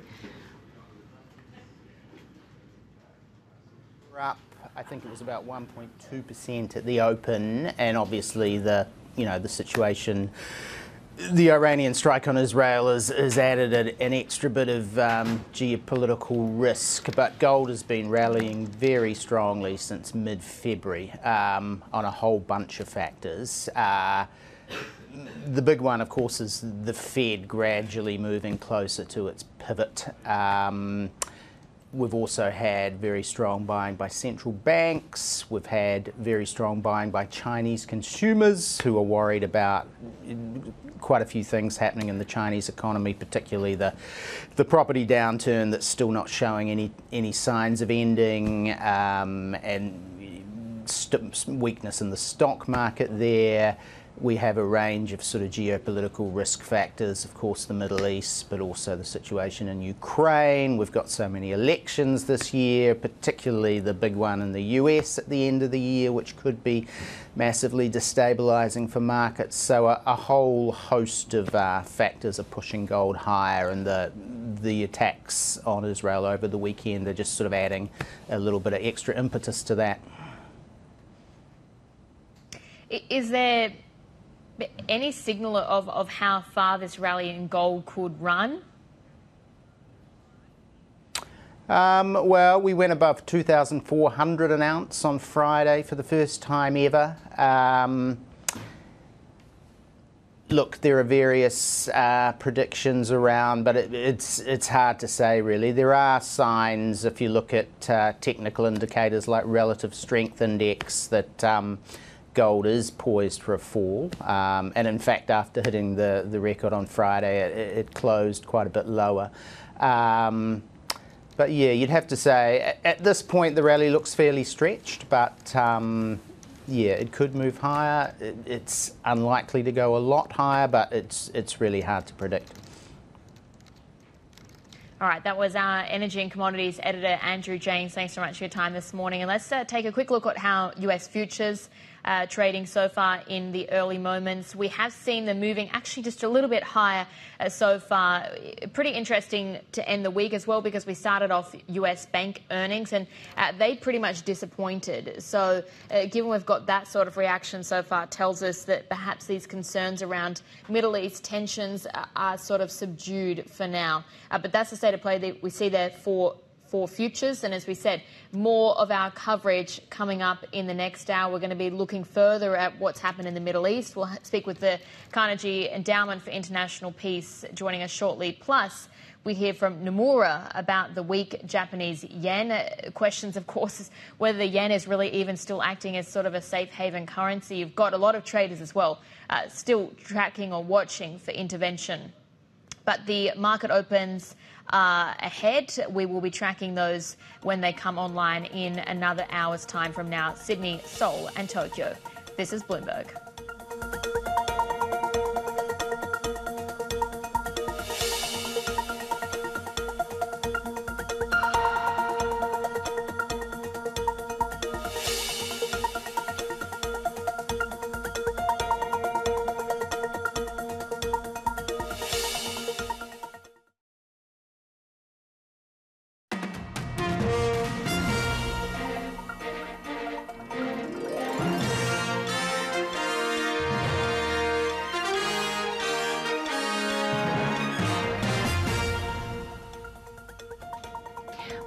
Up I think it was about 1.2% at the open, and obviously the you know the situation. The Iranian strike on Israel has, has added an extra bit of um, geopolitical risk, but gold has been rallying very strongly since mid February um, on a whole bunch of factors. Uh, the big one, of course, is the Fed gradually moving closer to its pivot. Um, We've also had very strong buying by central banks. We've had very strong buying by Chinese consumers who are worried about quite a few things happening in the Chinese economy, particularly the the property downturn that's still not showing any any signs of ending, um, and weakness in the stock market there. We have a range of sort of geopolitical risk factors, of course, the Middle East, but also the situation in Ukraine. We've got so many elections this year, particularly the big one in the US at the end of the year, which could be massively destabilizing for markets. So, a, a whole host of uh, factors are pushing gold higher, and the, the attacks on Israel over the weekend are just sort of adding a little bit of extra impetus to that. Is there any signal of, of how far this rally in gold could run? Um, well, we went above 2,400 an ounce on Friday for the first time ever. Um, look, there are various uh, predictions around, but it, it's it's hard to say really. There are signs if you look at uh, technical indicators like relative strength index that. Um, gold is poised for a fall, um, and in fact, after hitting the, the record on Friday, it, it closed quite a bit lower. Um, but yeah, you'd have to say at, this point the rally looks fairly stretched, but um, yeah, it could move higher. It, it's unlikely to go a lot higher, but it's it's really hard to predict. All right, that was our energy and commodities editor, Andrew Janes. Thanks so much for your time this morning. And let's uh, take a quick look at how US futures uh, trading so far in the early moments. We have seen them moving actually just a little bit higher uh, so far. Pretty interesting to end the week as well because we started off US bank earnings and uh, they pretty much disappointed. So, uh, given we've got that sort of reaction so far, tells us that perhaps these concerns around Middle East tensions are sort of subdued for now. Uh, but that's the state of play that we see there for for futures. And as we said, more of our coverage coming up in the next hour. We're going to be looking further at what's happened in the Middle East. We'll speak with the Carnegie Endowment for International Peace joining us shortly. Plus, we hear from Nomura about the weak Japanese yen. Uh, questions, of course, is whether the yen is really even still acting as sort of a safe haven currency. You've got a lot of traders as well uh, still tracking or watching for intervention. But the market opens uh, ahead. We will be tracking those when they come online in another hour's time from now. Sydney, Seoul, and Tokyo. This is Bloomberg.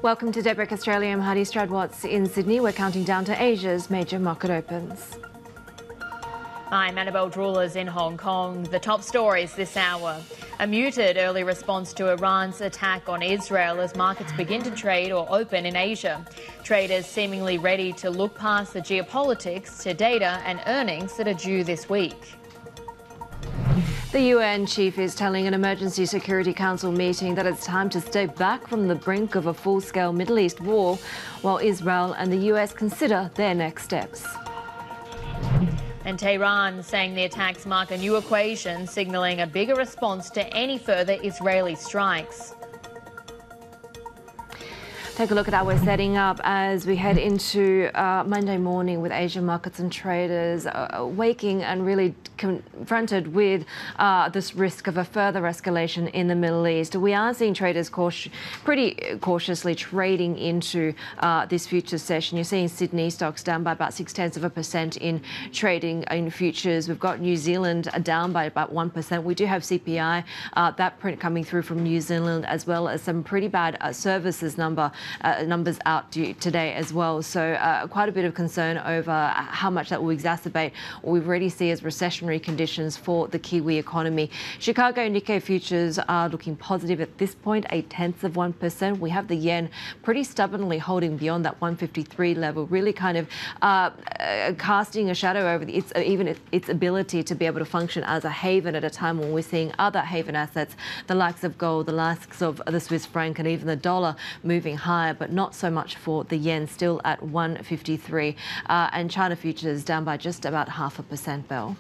Welcome to Daybreak Australia. I'm Haidi Stroud-Watts in Sydney. We're counting down to Asia's major market opens. I'm Annabelle Droulers in Hong Kong. The top stories this hour. A muted early response to Iran's attack on Israel as markets begin to trade or open in Asia. Traders seemingly ready to look past the geopolitics to data and earnings that are due this week. The UN chief is telling an emergency Security Council meeting that it's time to step back from the brink of a full scale Middle East war while Israel and the US consider their next steps. And Tehran saying the attacks mark a new equation, signalling a bigger response to any further Israeli strikes. Take a look at how we're setting up as we head into uh, Monday morning with Asian markets and traders uh, waking and really confronted with uh, this risk of a further escalation in the Middle East. We are seeing traders cautious, pretty cautiously trading into uh, this futures session. You're seeing Sydney stocks down by about six tenths of a percent in trading in futures. We've got New Zealand down by about 1%. We do have CPI, uh, that print coming through from New Zealand, as well as some pretty bad uh, services number uh, numbers out today as well. So uh, quite a bit of concern over how much that will exacerbate what we already see as recessionary conditions for the Kiwi economy. Chicago Nikkei futures are looking positive at this point, eight tenths of 1%. We have the yen pretty stubbornly holding beyond that 153 level, really kind of uh, uh, casting a shadow over the, its, uh, even its ability to be able to function as a haven at a time when we're seeing other haven assets, the likes of gold, the likes of the Swiss franc, and even the dollar moving high higher, but not so much for the yen, still at 153. Uh, and China futures down by just about half a percent, Bell.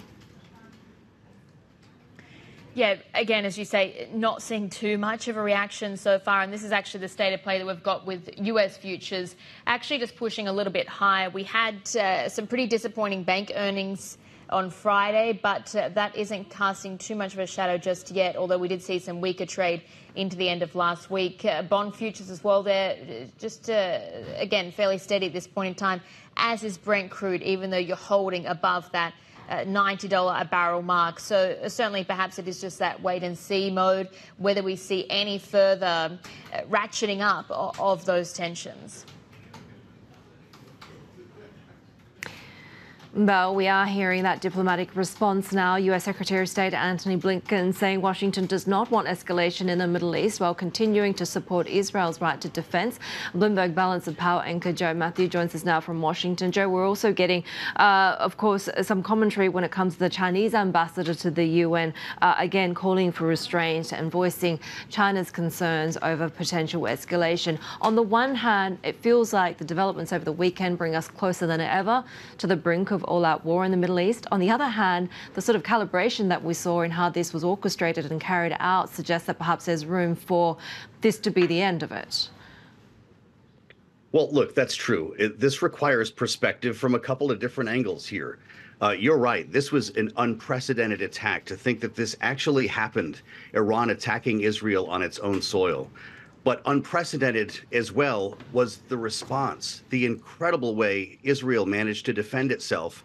Yeah, again, as you say, not seeing too much of a reaction so far. And this is actually the state of play that we've got with US futures, actually just pushing a little bit higher. We had uh, some pretty disappointing bank earnings on Friday, but uh, that isn't casting too much of a shadow just yet, although we did see some weaker trade into the end of last week. Uh, bond futures as well, they're uh, just, uh, again, fairly steady at this point in time, as is Brent crude, even though you're holding above that $90 a barrel mark. So certainly, perhaps it is just that wait and see mode, whether we see any further uh, ratcheting up of those tensions. Well, we are hearing that diplomatic response now. US Secretary of State Antony Blinken saying Washington does not want escalation in the Middle East while continuing to support Israel's right to defense. Bloomberg Balance of Power anchor Joe Matthew joins us now from Washington. Joe, we're also getting, uh, of course, some commentary when it comes to the Chinese ambassador to the UN, uh, again calling for restraint and voicing China's concerns over potential escalation. On the one hand, it feels like the developments over the weekend bring us closer than ever to the brink of all out war in the Middle East. On the other hand, the sort of calibration that we saw in how this was orchestrated and carried out suggests that perhaps there's room for this to be the end of it. Well, look, that's true. It, this requires perspective from a couple of different angles here. Uh, you're right. This was an unprecedented attack. To think that this actually happened, Iran attacking Israel on its own soil. But unprecedented as well was the response, the incredible way Israel managed to defend itself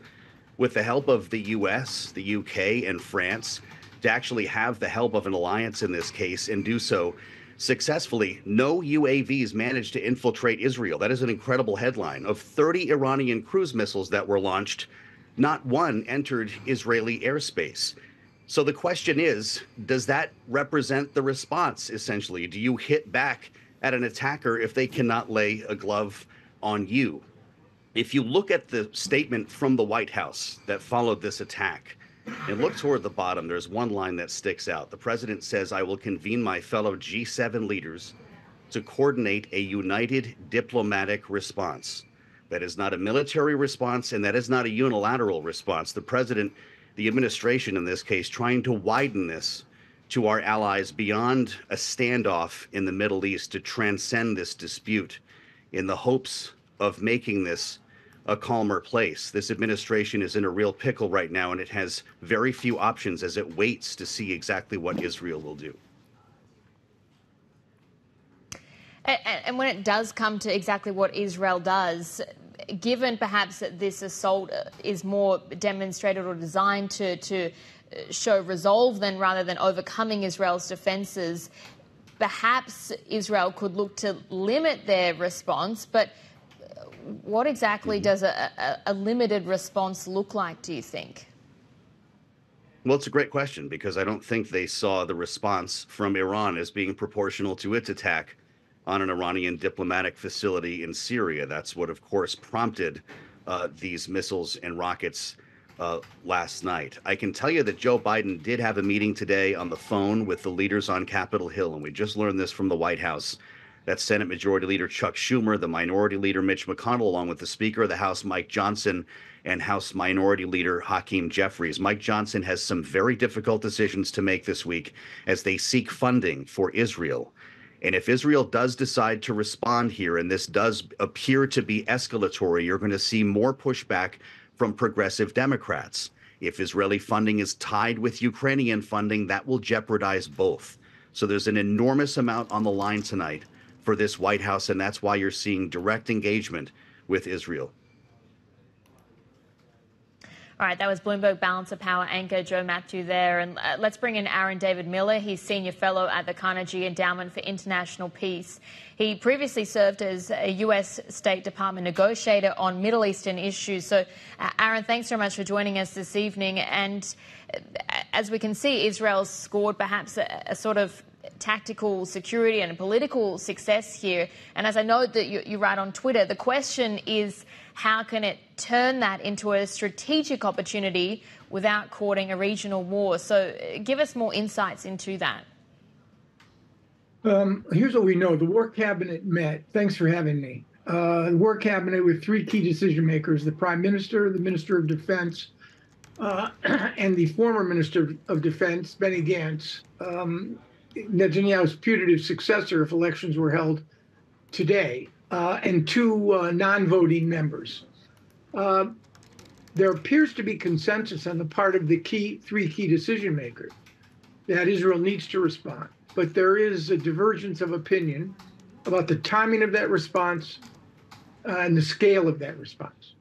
with the help of the US, the UK, and France to actually have the help of an alliance in this case and do so successfully. No UAVs managed to infiltrate Israel. That is an incredible headline. Of 30 Iranian cruise missiles that were launched, not one entered Israeli airspace. So the question is Does that represent the response, essentially? Do you hit back at an attacker if they cannot lay a glove on you? If you look at the statement from the White House that followed this attack, and look toward the bottom, there's one line that sticks out. The president says, I will convene my fellow G7 leaders to coordinate a united diplomatic response. That is not a military response, and that is not a unilateral response. The president the administration in this case trying to widen this to our allies beyond a standoff in the Middle East to transcend this dispute in the hopes of making this a calmer place. This administration is in a real pickle right now, and it has very few options as it waits to see exactly what Israel will do. And, and when it does come to exactly what Israel does, given perhaps that this assault is more demonstrated or designed to, to uh, show resolve than rather than overcoming Israel's defences, perhaps Israel could look to limit their response. But uh, what exactly mm-hmm. does a, a, a limited response look like, do you think? Well, it's a great question because I don't think they saw the response from Iran as being proportional to its attack on an Iranian diplomatic facility in Syria. That's what, of course, prompted uh, these missiles and rockets uh, last night. I can tell you that Joe Biden did have a meeting today on the phone with the leaders on Capitol Hill, and we just learned this from the White House. That Senate Majority Leader Chuck Schumer, the Minority Leader Mitch McConnell, along with the Speaker of the House Mike Johnson, and House Minority Leader Hakeem Jeffries. Mike Johnson has some very difficult decisions to make this week as they seek funding for Israel. And if Israel does decide to respond here, and this does appear to be escalatory, you're going to see more pushback from progressive Democrats. If Israeli funding is tied with Ukrainian funding, that will jeopardize both. So there's an enormous amount on the line tonight for this White House, and that's why you're seeing direct engagement with Israel. All right, that was Bloomberg Balance of Power anchor Joe Matthew there. And uh, let's bring in Aaron David Miller. He's Senior Fellow at the Carnegie Endowment for International Peace. He previously served as a U.S. State Department negotiator on Middle Eastern issues. So, uh, Aaron, thanks so much for joining us this evening. And uh, as we can see, Israel scored perhaps a, a sort of tactical security and political success here. And as I know that you, you write on Twitter, the question is how can it turn that into a strategic opportunity without courting a regional war? So uh, give us more insights into that. Um, here's what we know the War Cabinet met. Thanks for having me. Uh, the War Cabinet with three key decision makers the Prime Minister, the Minister of Defense, uh, and the former Minister of Defense, Benny Gantz, um, Netanyahu's putative successor if elections were held today and two uh, non-voting members. Uh, there appears to be consensus on the part of the key three key decision makers that Israel needs to respond, but there is a divergence of opinion about the timing of that response uh, and the scale of that response.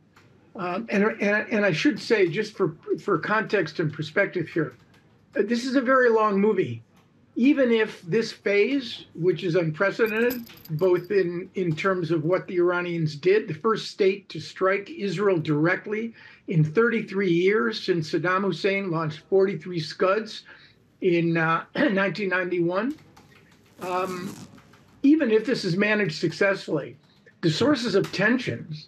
Um, and, and, and I should say, just for, for context and perspective here, uh, this is a very long movie. Even if this phase, which is unprecedented, both in, in terms of what the Iranians did, the first state to strike Israel directly in 33 years since Saddam Hussein launched 43 Scuds in uh, 1991, um, even if this is managed successfully, the sources of tensions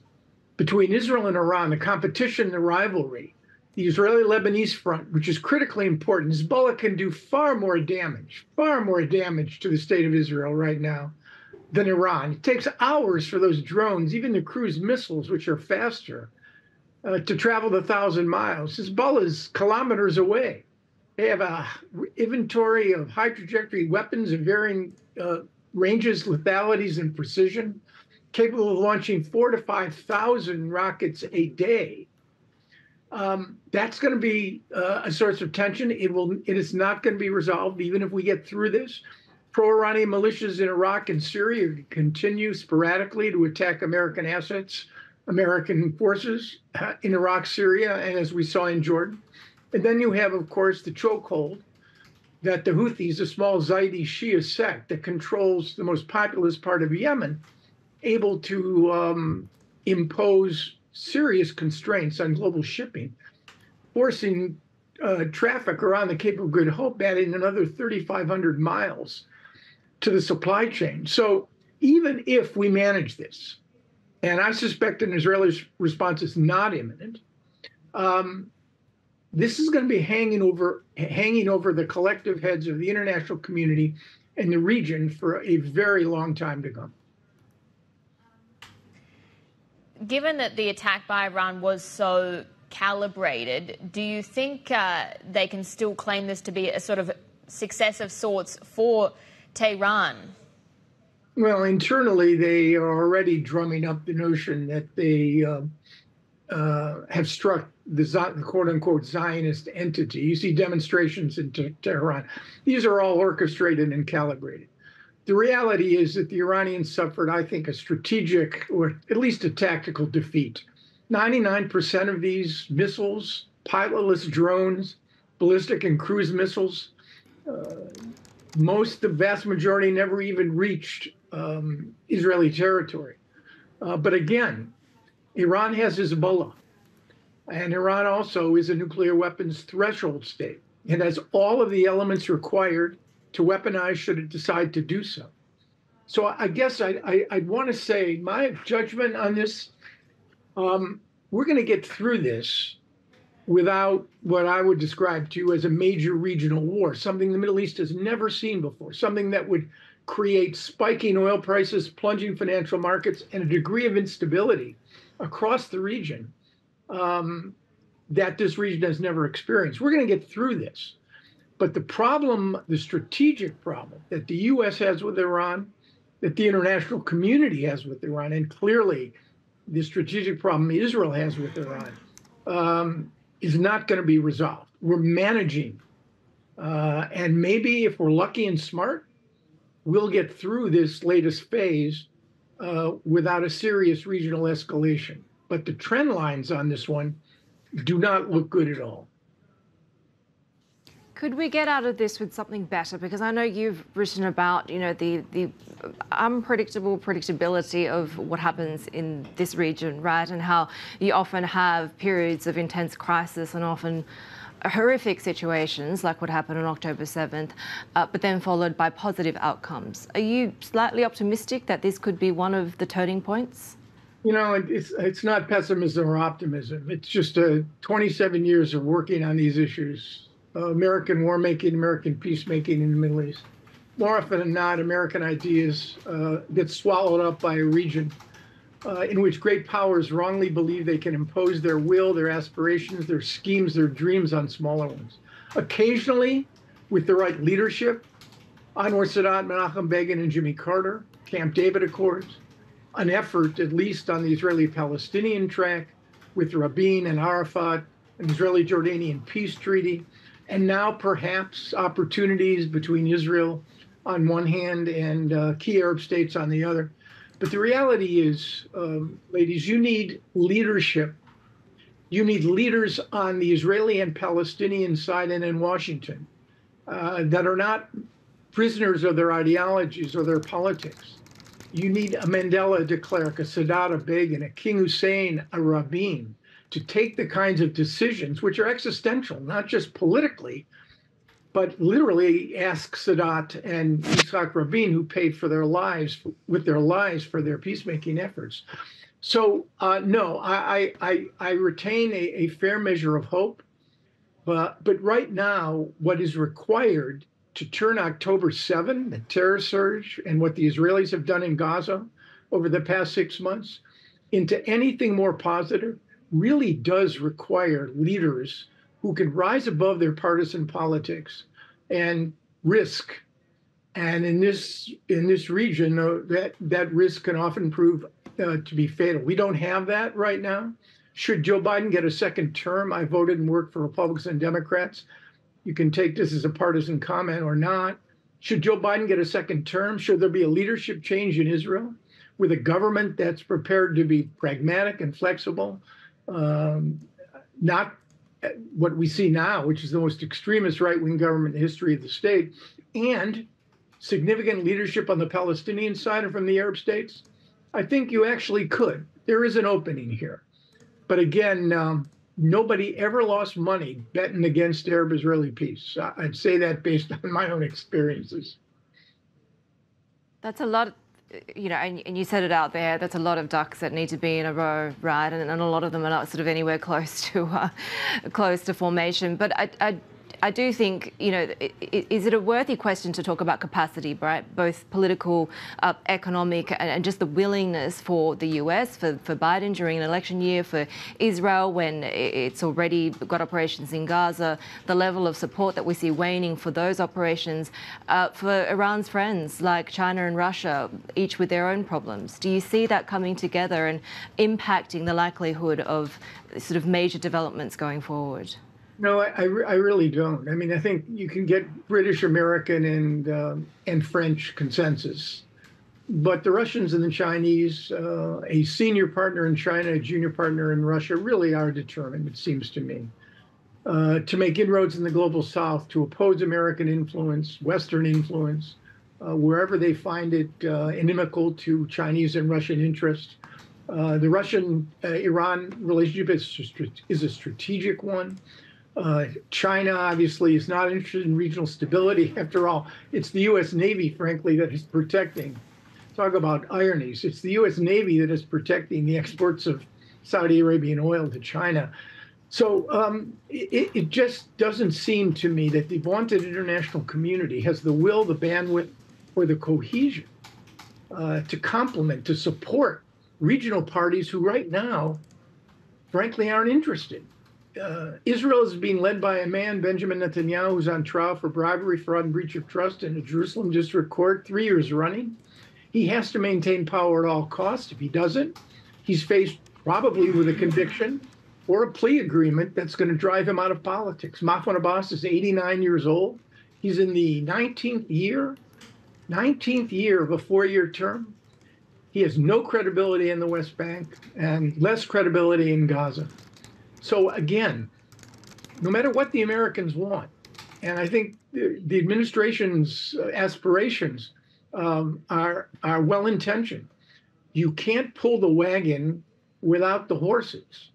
between Israel and Iran, the competition, the rivalry, the Israeli Lebanese front, which is critically important. Hezbollah can do far more damage, far more damage to the state of Israel right now than Iran. It takes hours for those drones, even the cruise missiles, which are faster, uh, to travel the thousand miles. Hezbollah is kilometers away. They have a inventory of high trajectory weapons of varying uh, ranges, lethalities, and precision capable of launching four to 5,000 rockets a day. Um, that's going to be uh, a source of tension. It will. It is not going to be resolved, even if we get through this. Pro-Iranian militias in Iraq and Syria continue sporadically to attack American assets, American forces uh, in Iraq, Syria, and as we saw in Jordan. And then you have, of course, the chokehold that the Houthis, a small Zaidi Shia sect that controls the most populous part of Yemen, able to um, impose serious constraints on global shipping, forcing uh, traffic around the Cape of Good Hope, adding another 3,500 miles to the supply chain. So even if we manage this, and I suspect an Israeli response is not imminent, um, this is going to be hanging over hanging over the collective heads of the international community and the region for a very long time to come. Given that the attack by Iran was so calibrated, do you think uh, they can still claim this to be a sort of success of sorts for Tehran? Well, internally, they are already drumming up the notion that they uh, uh, have struck the, the, quote unquote Zionist entity. You see demonstrations in Tehran. These are all orchestrated and calibrated the reality is that the Iranians suffered, I think, a strategic or at least a tactical defeat. 99% of these missiles, pilotless drones, ballistic and cruise missiles, uh, most, the vast majority never even reached um, Israeli territory. Uh, but again, Iran has Hezbollah, and Iran also is a nuclear weapons threshold state. It has all of the elements required to weaponize should it decide to do so. So I guess I, I, would want to say my judgment on this, um, we're going to get through this without what I would describe to you as a major regional war, something the Middle East has never seen before, something that would create spiking oil prices, plunging financial markets, and a degree of instability across the region um, that this region has never experienced. We're going to get through this. But the problem, the strategic problem that the U.S. has with Iran, that the international community has with Iran, and clearly the strategic problem Israel has with Iran, um, is not going to be resolved. We're managing. Uh, and maybe if we're lucky and smart, we'll get through this latest phase uh, without a serious regional escalation. But the trend lines on this one do not look good at all. Could we get out of this with something better? Because I know you've written about, you know, the the unpredictable predictability of what happens in this region, right? And how you often have periods of intense crisis and often horrific situations like what happened on October 7th, uh, but then followed by positive outcomes. Are you slightly optimistic that this could be one of the turning points? You know, it's it's not pessimism or optimism. It's just a 27 years of working on these issues uh, American war making, American peacemaking in the Middle East. More often than not, American ideas uh, get swallowed up by a region uh, in which great powers wrongly believe they can impose their will, their aspirations, their schemes, their dreams on smaller ones. Occasionally, with the right leadership, Anwar Sadat, Menachem Begin, and Jimmy Carter, Camp David Accords, an effort, at least on the Israeli Palestinian track, with Rabin and Arafat, an Israeli Jordanian peace treaty, and now perhaps opportunities between Israel on one hand and uh, key Arab states on the other. But the reality is, um, ladies, you need leadership You need leaders on the Israeli and Palestinian side and in Washington uh, that are not prisoners of their ideologies or their politics. You need a Mandela de Klerk, a Sadat, a Begin, a King Hussein, a Rabin to take the kinds of decisions which are existential, not just politically, but literally ask Sadat and Yitzhak Rabin, who paid for their lives with their lives for their peacemaking efforts. So uh, no, I, I I retain a, a fair measure of hope, but but right now, what is required to turn October 7, the terror surge, and what the Israelis have done in Gaza over the past six months, into anything more positive, really does require leaders who can rise above their partisan politics and risk. And in this in this region, uh, that that risk can often prove uh, to be fatal. We don't have that right now. Should Joe Biden get a second term, I voted and worked for Republicans and Democrats. You can take this as a partisan comment or not. Should Joe Biden get a second term? Should there be a leadership change in Israel with a government that's prepared to be pragmatic and flexible? Um, not what we see now, which is the most extremist right wing government in the history of the state, and significant leadership on the Palestinian side and from the Arab states, I think you actually could. There is an opening here. But again, um, nobody ever lost money betting against Arab Israeli peace. I'd say that based on my own experiences. That's a lot you know, and, and, you said it out there, that's a lot of ducks that need to be in a row, right? And, and a lot of them are not sort of anywhere close to uh, close to formation. But I, I I do think, you know, is it a worthy question to talk about capacity, right? Both political, uh, economic, and, just the willingness for the US, for, for Biden during an election year, for Israel when it's already got operations in Gaza, the level of support that we see waning for those operations, uh, for Iran's friends like China and Russia, each with their own problems. Do you see that coming together and impacting the likelihood of sort of major developments going forward? No, I, I, I, really don't. I mean, I think you can get British, American, and uh, and French consensus, but the Russians and the Chinese, uh, a senior partner in China, a junior partner in Russia, really are determined. It seems to me. Uh, to make inroads in the global south, to oppose American influence, Western influence, uh, wherever they find it uh, inimical to Chinese and Russian interests. Uh, the Russian Iran relationship is, is a strategic one. Uh, China obviously is not interested in regional stability. After all, it's the U.S. Navy, frankly, that is protecting. Talk about ironies. It's the U.S. Navy that is protecting the exports of Saudi Arabian oil to China. So um, it, it, just doesn't seem to me that the vaunted international community has the will, the bandwidth, or the cohesion uh, to complement, to support regional parties who right now, frankly, aren't interested uh, Israel is being led by a man, Benjamin Netanyahu, who's on trial for bribery, fraud, and breach of trust in a Jerusalem district court three years running. He has to maintain power at all costs. If he doesn't, he's faced probably with a conviction or a plea agreement that's going to drive him out of politics. Mahmoud Abbas is 89 years old. He's in the 19th year, 19th year of a four-year term. He has no credibility in the West Bank and less credibility in Gaza. So again, no matter what the Americans want, and I think the, administration's aspirations um, are are well intentioned. You can't pull the wagon without the horses.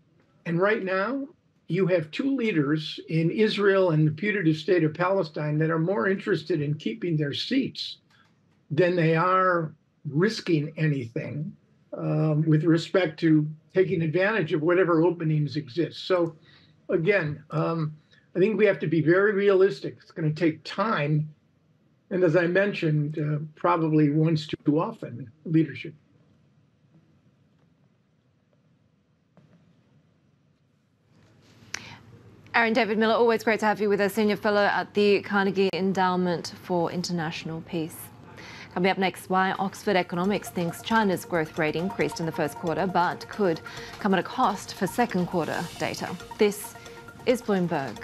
And right now, you have two leaders in Israel and the putative state of Palestine that are more interested in keeping their seats than they are risking anything um, with respect to taking advantage of whatever openings exist. So, again, um, I think we have to be very realistic. It's going to take time. And as I mentioned, uh, probably once too often, leadership. Aaron David Miller, always great to have you with us, Senior Fellow at the Carnegie Endowment for International Peace. Coming up next, why Oxford Economics thinks China's growth rate increased in the first quarter but could come at a cost for second quarter data. This is Bloomberg.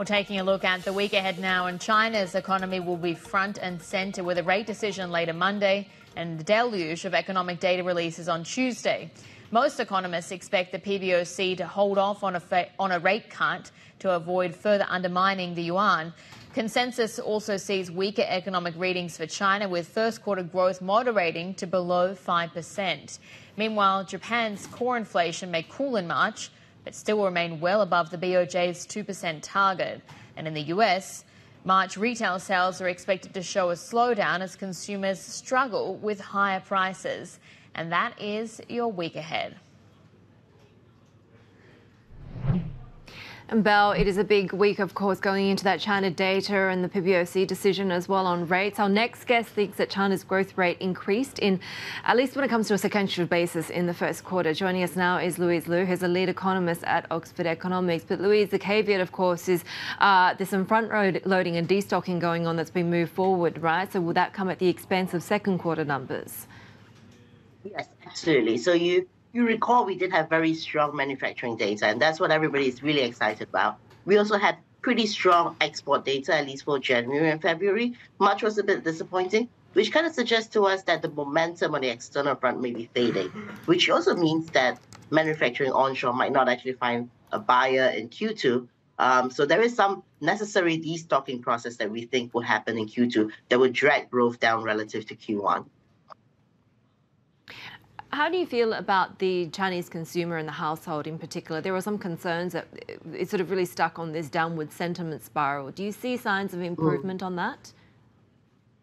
Well, taking a look at the week ahead now, and China's economy will be front and centre with a rate decision later Monday and a deluge of economic data releases on Tuesday. Most economists expect the PBOC to hold off on a, on a rate cut to avoid further undermining the yuan. Consensus also sees weaker economic readings for China, with first quarter growth moderating to below 5%. Meanwhile, Japan's core inflation may cool in March but still remain well above the BOJ's 2% target. And in the US, March retail sales are expected to show a slowdown as consumers struggle with higher prices. And that is your week ahead. And Belle, it is a big week, of course, going into that China data and the PBOC decision as well on rates. Our next guest thinks that China's growth rate increased in, at least when it comes to a sequential basis, in the first quarter. Joining us now is Louise Loo, who's a lead economist at Oxford Economics. But Louise, the caveat, of course, is uh, there's some front road loading and destocking going on that's been moved forward, right? So will that come at the expense of second quarter numbers? Yes, absolutely. So you you recall we did have very strong manufacturing data, and that's what everybody is really excited about. We also had pretty strong export data, at least for January and February. March was a bit disappointing, which kind of suggests to us that the momentum on the external front may be fading, which also means that manufacturing onshore might not actually find a buyer in Q2. Um, so there is some necessary destocking process that we think will happen in Q2 that will drag growth down relative to Q1. How do you feel about the Chinese consumer and the household in particular? There were some concerns that it's sort of really stuck on this downward sentiment spiral. Do you see signs of improvement mm. on that?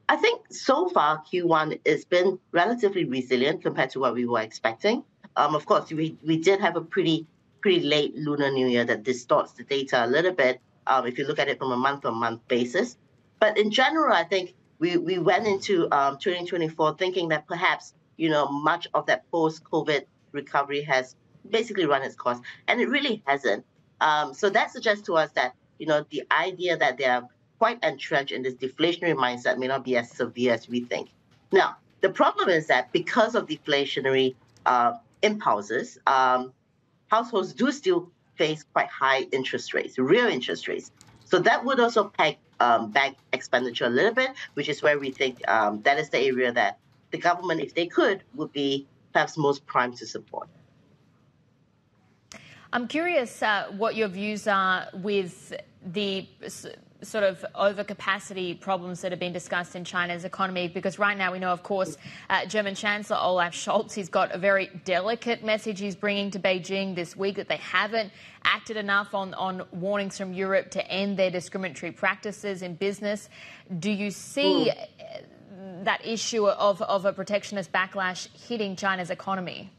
I think so far Q1 has been relatively resilient compared to what we were expecting. Um, of course, we, we did have a pretty pretty late Lunar New Year that distorts the data a little bit um, if you look at it from a month-on-month basis. But in general, I think we, we went into um, 2024 thinking that perhaps you know, much of that post-COVID recovery has basically run its course, and it really hasn't. Um, so that suggests to us that you know the idea that they are quite entrenched in this deflationary mindset may not be as severe as we think. Now, the problem is that because of deflationary uh, impulses, um, households do still face quite high interest rates, real interest rates. So that would also peg um, bank expenditure a little bit, which is where we think um, that is the area that the government, if they could, would be perhaps most primed to support. I'm curious uh, what your views are with the sort of overcapacity problems that have been discussed in China's economy? Because right now we know, of course, uh, German Chancellor Olaf Scholz, he's got a very delicate message he's bringing to Beijing this week that they haven't acted enough on, on warnings from Europe to end their discriminatory practices in business. Do you see that issue of, of a protectionist backlash hitting China's economy?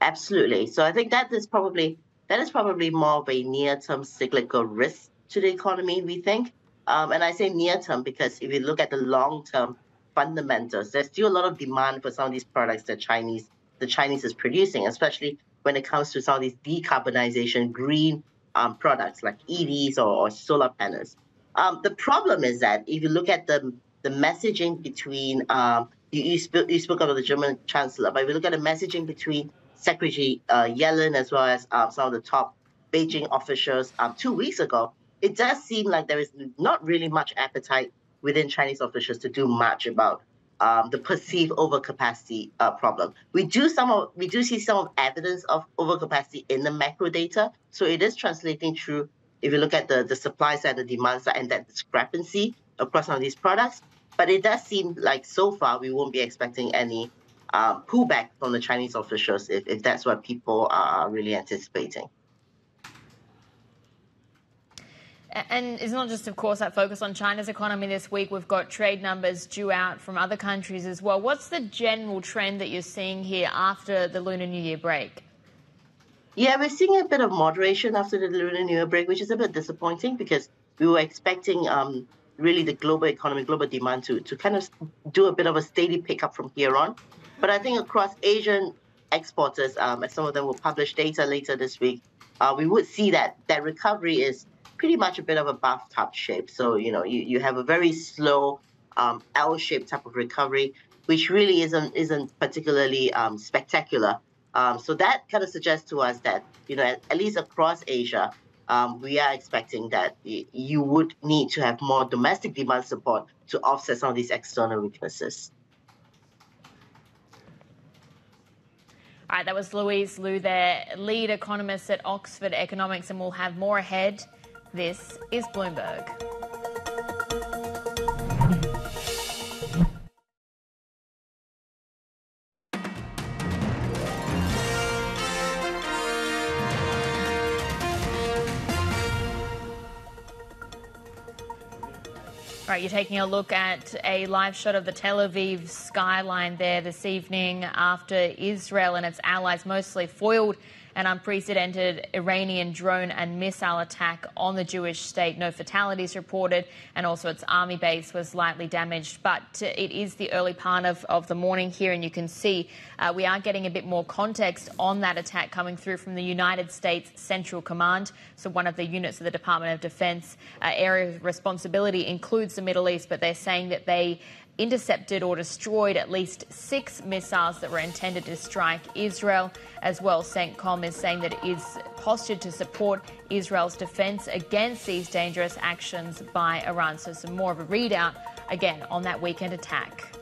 Absolutely. So I think that is probably that is probably more of a near-term cyclical risk to the economy. We think, um, and I say near-term because if you look at the long-term fundamentals, there's still a lot of demand for some of these products that Chinese the Chinese is producing, especially when it comes to some of these decarbonization green um, products like EVs or, or solar panels. Um, the problem is that if you look at the the messaging between um, you, you, sp- you spoke about the German chancellor, but if you look at the messaging between Secretary uh, Yellen as well as um, some of the top Beijing officials um, two weeks ago, it does seem like there is not really much appetite within Chinese officials to do much about um, the perceived overcapacity uh, problem. We do some of, we do see some evidence of overcapacity in the macro data, so it is translating through. If you look at the, the supply side, the demand side, and that discrepancy across some of these products, but it does seem like so far we won't be expecting any uh, pullback from the Chinese officials if, if that's what people are really anticipating. And it's not just, of course, that focus on China's economy this week. We've got trade numbers due out from other countries as well. What's the general trend that you're seeing here after the Lunar New Year break? Yeah, we're seeing a bit of moderation after the Lunar New Year break, which is a bit disappointing because we were expecting um, really the global economy, global demand to, to kind of do a bit of a steady pickup from here on. But I think across Asian exporters, um, as some of them will publish data later this week, uh, we would see that that recovery is pretty much a bit of a bathtub shape. So, you know, you, you have a very slow um, L-shaped type of recovery, which really isn't isn't particularly um, spectacular. Um, so that kind of suggests to us that, you know, at, at least across Asia, um, we are expecting that you would need to have more domestic demand support to offset some of these external weaknesses. All right, that was Louise Loo there, lead economist at Oxford Economics, and we'll have more ahead. This is Bloomberg. Right, you're taking a look at a live shot of the Tel Aviv skyline there this evening after Israel and its allies mostly foiled an unprecedented Iranian drone and missile attack on the Jewish state. No fatalities reported, and also its army base was lightly damaged. But it is the early part of, of the morning here, and you can see uh, we are getting a bit more context on that attack coming through from the United States Central Command. So, one of the units of the Department of Defense uh, area of responsibility includes the Middle East, but they're saying that they intercepted or destroyed at least six missiles that were intended to strike Israel. As well, CENTCOM is saying that it is postured to support Israel's defense against these dangerous actions by Iran. So, some more of a readout again on that weekend attack.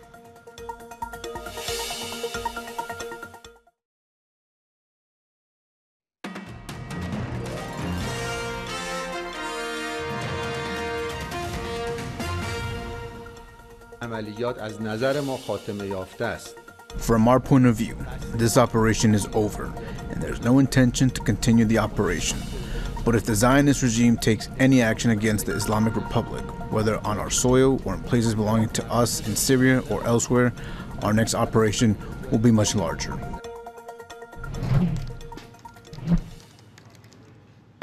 عملیات از نظر ما خاتمه یافته است. From our point of view, this operation is over, and there's no intention to continue the operation. But if the Zionist regime takes any action against the Islamic Republic, whether on our soil or in places belonging to us in Syria or elsewhere, our next operation will be much larger.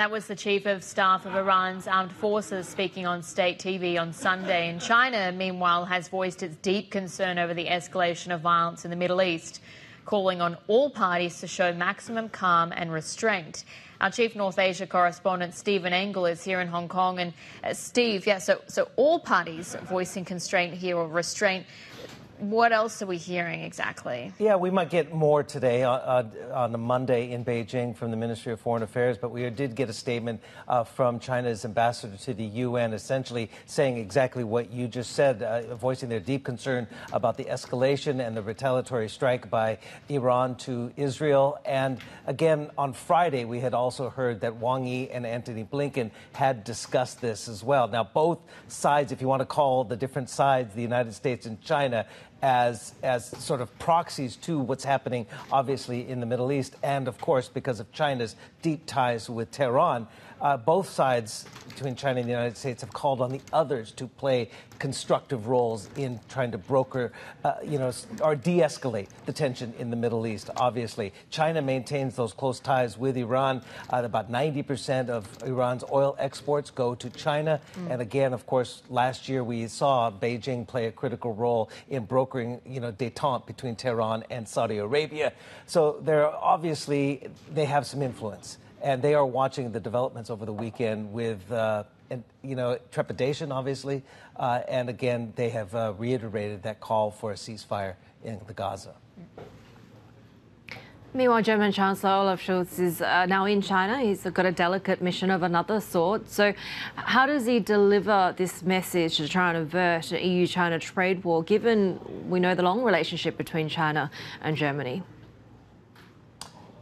That was the chief of staff of Iran's armed forces speaking on state TV on Sunday. And China, meanwhile, has voiced its deep concern over the escalation of violence in the Middle East, calling on all parties to show maximum calm and restraint. Our chief North Asia correspondent Stephen Engle is here in Hong Kong. And uh, Steve, yeah, so so all parties voicing constraint here or restraint what else are we hearing exactly? Yeah, we might get more today on, uh, uh, on a Monday in Beijing from the Ministry of Foreign Affairs, but we did get a statement uh, from China's ambassador to the UN essentially saying exactly what you just said, uh, voicing their deep concern about the escalation and the retaliatory strike by Iran to Israel. And again, on Friday, we had also heard that Wang Yi and Antony Blinken had discussed this as well. Now, both sides, if you want to call the different sides, the United States and China, as as sort of proxies to what's happening, obviously in the Middle East, and of course because of China's deep ties with Tehran uh, both sides between China and the United States have called on the others to play constructive roles in trying to broker, uh, you know, or de-escalate the tension in the Middle East. Obviously, China maintains those close ties with Iran. Uh, about 90% of Iran's oil exports go to China, mm. and again, of course, last year we saw Beijing play a critical role in brokering, you know, détente between Tehran and Saudi Arabia. So they're obviously they have some influence and they are watching the developments over the weekend with, uh, and, you know, trepidation, obviously. Uh, and again, they have uh, reiterated that call for a ceasefire in the Gaza. Meanwhile, German Chancellor Olaf Scholz is uh, now in China. He's got a delicate mission of another sort. So, how does he deliver this message to try and avert an EU China trade war, given we know the long relationship between China and Germany?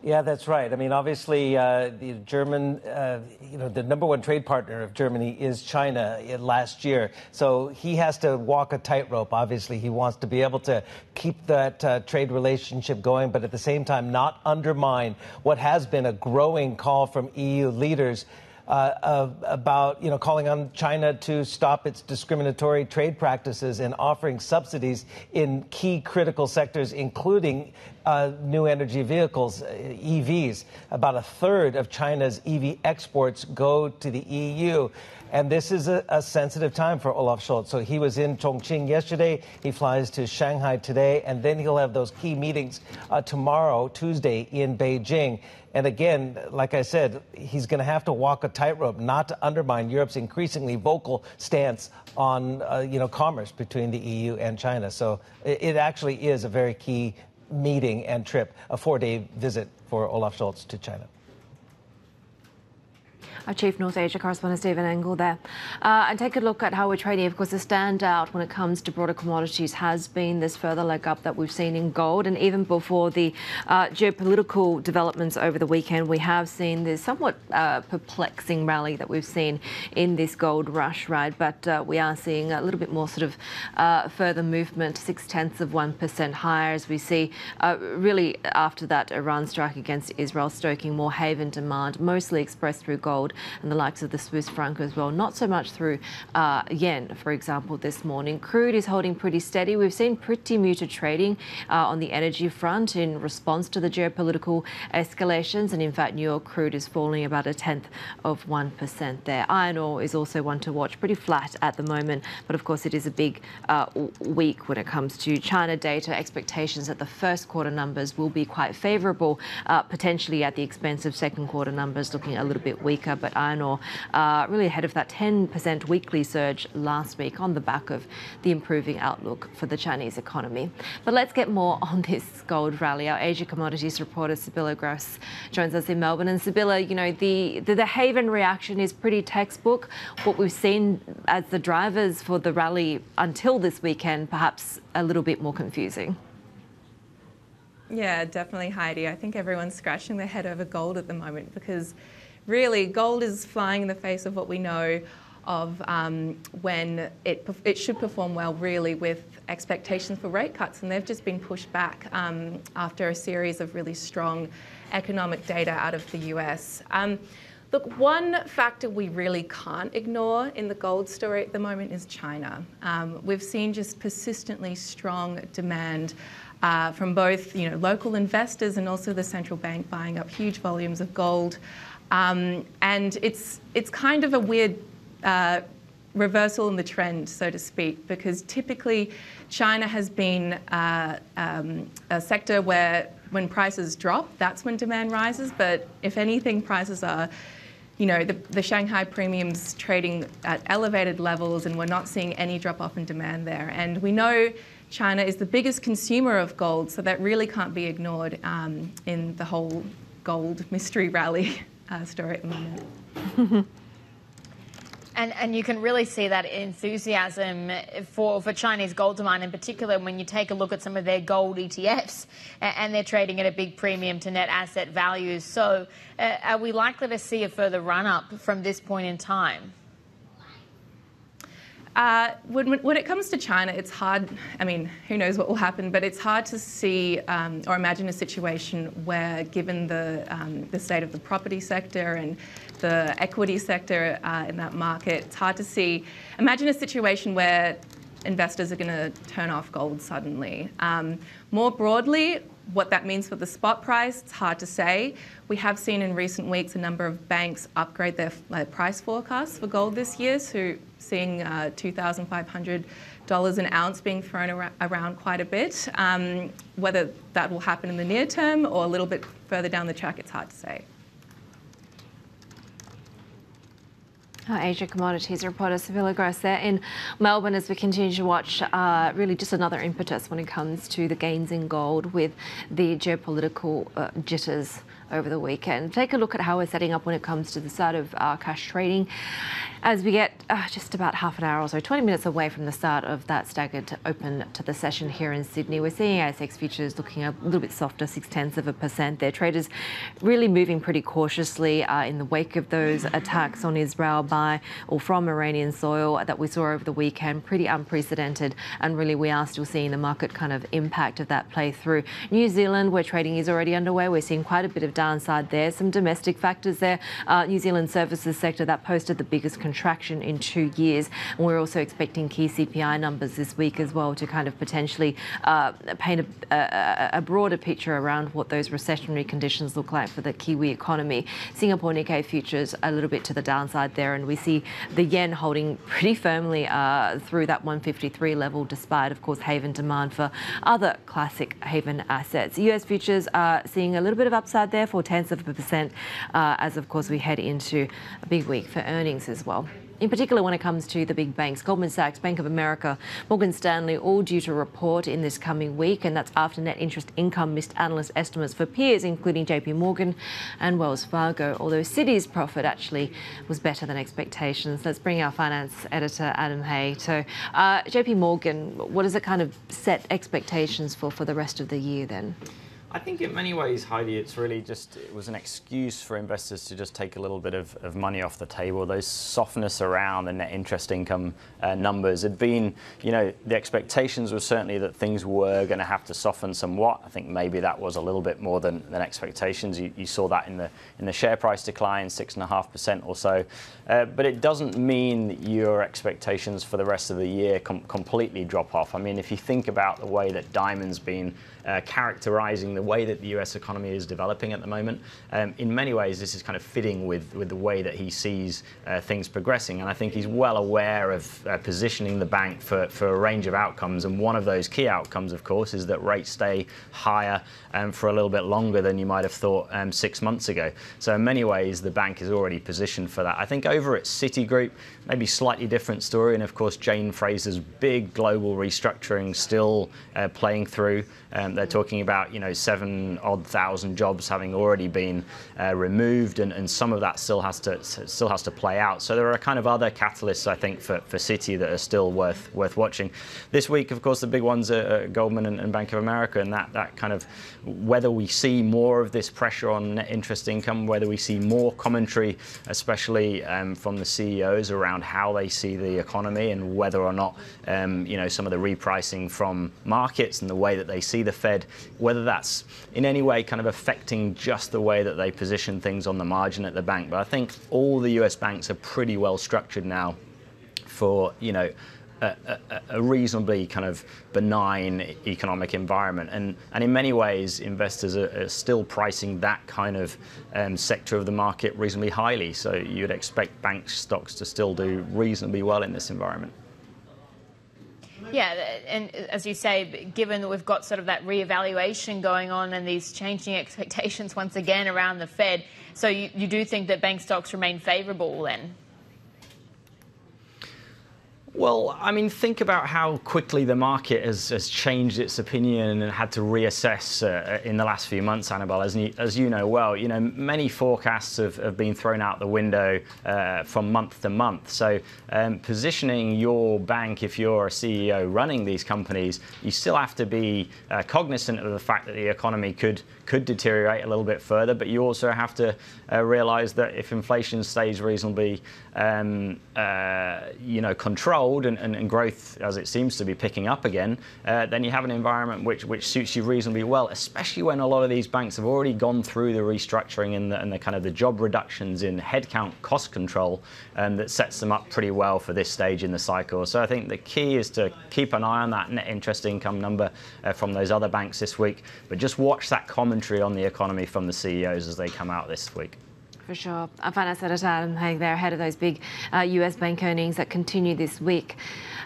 Yeah, that's right. I mean, obviously, uh, the German, uh, you know, the number one trade partner of Germany is China uh, last year. So he has to walk a tightrope. Obviously, he wants to be able to keep that uh, trade relationship going, but at the same time, not undermine what has been a growing call from EU leaders uh, about you know calling on China to stop its discriminatory trade practices and offering subsidies in key critical sectors, including uh, new energy vehicles, uh, EVs. About a third of China's EV exports go to the EU. And this is a, a, sensitive time for Olaf Scholz. So he was in Chongqing yesterday. He flies to Shanghai today. And then he'll have those key meetings uh, tomorrow, Tuesday, in Beijing. And again, like I said, he's going to have to walk a tightrope not to undermine Europe's increasingly vocal stance on, uh, you know, commerce between the EU and China. So it, it actually is a very key meeting and trip, a four-day visit for Olaf Scholz to China. Our Chief North Asia correspondent Stephen Engle there. Uh, and take a look at how we're trading. Of course, the standout when it comes to broader commodities has been this further leg up that we've seen in gold. And even before the uh, geopolitical developments over the weekend, we have seen this somewhat uh, perplexing rally that we've seen in this gold rush, ride. But uh, we are seeing a little bit more sort of uh, further movement, six tenths of 1% higher as we see uh, really after that Iran strike against Israel, stoking more haven demand, mostly expressed through gold and the likes of the Swiss franc as well. Not so much through uh, yen, for example, this morning. Crude is holding pretty steady. We've seen pretty muted trading uh, on the energy front in response to the geopolitical escalations. And in fact, New York crude is falling about a tenth of 1% there. Iron ore is also one to watch, pretty flat at the moment. But of course, it is a big uh, week when it comes to China data. Expectations that the first quarter numbers will be quite favourable, uh, potentially at the expense of second quarter numbers looking a little bit weaker. But iron ore uh, really ahead of that 10% weekly surge last week on the back of the improving outlook for the Chinese economy. But let's get more on this gold rally. Our Asia commodities reporter Sybilla Gross joins us in Melbourne. And Sybilla, you know, the, the, the Haven reaction is pretty textbook. What we've seen as the drivers for the rally until this weekend, perhaps a little bit more confusing. Yeah, definitely, Haidi. I think everyone's scratching their head over gold at the moment because really gold is flying in the face of what we know of um, when it, it should perform well, really, with expectations for rate cuts. And they've just been pushed back um, after a series of really strong economic data out of the US. Um, Look, one factor we really can't ignore in the gold story at the moment is China. Um, we've seen just persistently strong demand uh, from both you know, local investors and also the central bank buying up huge volumes of gold. Um, and it's, it's kind of a weird uh, reversal in the trend, so to speak, because typically China has been uh, um, a sector where when prices drop, that's when demand rises. But if anything, prices are you know, the, the, Shanghai premiums trading at elevated levels, and we're not seeing any drop off in demand there. And we know China is the biggest consumer of gold, so that really can't be ignored um, in the whole gold mystery rally uh, the moment. And, and you can really see that enthusiasm for, for Chinese gold demand, in particular when you take a look at some of their gold ETFs and they're trading at a big premium to net asset values. So, uh, are we likely to see a further run up from this point in time? Uh, when, when, it comes to China, it's hard. I mean, who knows what will happen, but it's hard to see um, or imagine a situation where, given the, um, the state of the property sector and the equity sector uh, in that market, it's hard to see. Imagine a situation where investors are going to turn off gold suddenly. Um, more broadly, what that means for the spot price, it's hard to say. We have seen in recent weeks a number of banks upgrade their price forecasts for gold this year, so seeing uh, $2,500 an ounce being thrown ar around quite a bit. Um, whether that will happen in the near term or a little bit further down the track, it's hard to say. Our Asia commodities reporter Gross there in Melbourne as we continue to watch uh, really just another impetus when it comes to the gains in gold with the geopolitical uh, jitters over the weekend. Take a look at how we're setting up when it comes to the start of uh, cash trading as we get uh, just about half an hour or so, 20 minutes away from the start of that staggered open to the session here in Sydney. We're seeing ASX futures looking a little bit softer, six tenths of a percent. Their traders really moving pretty cautiously uh, in the wake of those attacks on Israel by or from Iranian soil that we saw over the weekend. Pretty unprecedented, and really we are still seeing the market kind of impact of that play through. New Zealand, where trading is already underway, we're seeing quite a bit of downside there. Some domestic factors there. Uh, New Zealand services sector that posted the biggest contraction in two years. And we're also expecting key CPI numbers this week as well to kind of potentially uh, paint a, a, a, broader picture around what those recessionary conditions look like for the Kiwi economy. Singapore Nikkei futures a little bit to the downside there, and we see the yen holding pretty firmly uh, through that 153 level, despite, of course, haven demand for other classic haven assets. US futures are seeing a little bit of upside there, four tenths of a percent, uh, as of course we head into a big week for earnings as well. In particular when it comes to the big banks. Goldman Sachs, Bank of America, Morgan Stanley, all due to report in this coming week, and that's after net interest income missed analyst estimates for peers, including JP Morgan and Wells Fargo, although Citi's profit actually was better than expectations. Let's bring our finance editor, Adam Haigh. So, uh, JP Morgan, what does it kind of set expectations for for the rest of the year then? I think in many ways, Haidi, it's really just, it was an excuse for investors to just take a little bit of, of money off the table. Those softness around the net interest income uh, numbers had been, you know, the expectations were certainly that things were going to have to soften somewhat. I think maybe that was a little bit more than, than expectations. You, you saw that in the, in the share price decline, 6.5% or so. Uh, but it doesn't mean your expectations for the rest of the year com completely drop off. I mean, if you think about the way that Dimon's been uh, characterizing the way that the US economy is developing at the moment. Um, in many ways, this is kind of fitting with, with the way that he sees uh, things progressing. And I think he's well aware of uh, positioning the bank for, for a range of outcomes. And one of those key outcomes, of course, is that rates stay higher um, for a little bit longer than you might have thought um, six months ago. So in many ways, the bank is already positioned for that. I think over at Citigroup, maybe slightly different story. And of course, Jane Fraser's big global restructuring still uh, playing through. Um, they're talking about, you know, seven odd thousand jobs having already been uh, removed, and, and some of that still has to still has to play out. So there are kind of other catalysts, I think, for, for Citi that are still worth worth watching. This week, of course, the big ones are Goldman and, and Bank of America, and that that kind of whether we see more of this pressure on net interest income, whether we see more commentary, especially um, from the CEOs around how they see the economy and whether or not um, you know some of the repricing from markets and the way that they see the Fed, whether that's in any way kind of affecting just the way that they position things on the margin at the bank. But I think all the US banks are pretty well structured now for, you know, a, a, a, reasonably kind of benign economic environment. And, and in many ways, investors are, are still pricing that kind of um, sector of the market reasonably highly. So you'd expect bank stocks to still do reasonably well in this environment. Yeah, and uh, as you say, given that we've got sort of that reevaluation going on and these changing expectations once again around the Fed, so you, you do think that bank stocks remain favourable then? Well, I mean, think about how quickly the market has, has changed its opinion and had to reassess uh, in the last few months, Annabelle. As you, as you know well, you know many forecasts have, have been thrown out the window uh, from month to month. So, um, positioning your bank, if you're a CEO running these companies, you still have to be uh, cognizant of the fact that the economy could could deteriorate a little bit further. But you also have to uh, realise that if inflation stays reasonably, um, uh, you know, controlled and, and, and, growth, as it seems to be picking up again, uh, then you have an environment which which suits you reasonably well. Especially when a lot of these banks have already gone through the restructuring and the, and the kind of the job reductions in headcount cost control, um, that sets them up pretty well for this stage in the cycle. So I think the key is to keep an eye on that net interest income number uh, from those other banks this week, but just watch that commentary on the economy from the CEOs as they come out this week. For sure. Editor Adam Haigh there ahead of those big uh, US bank earnings that continue this week.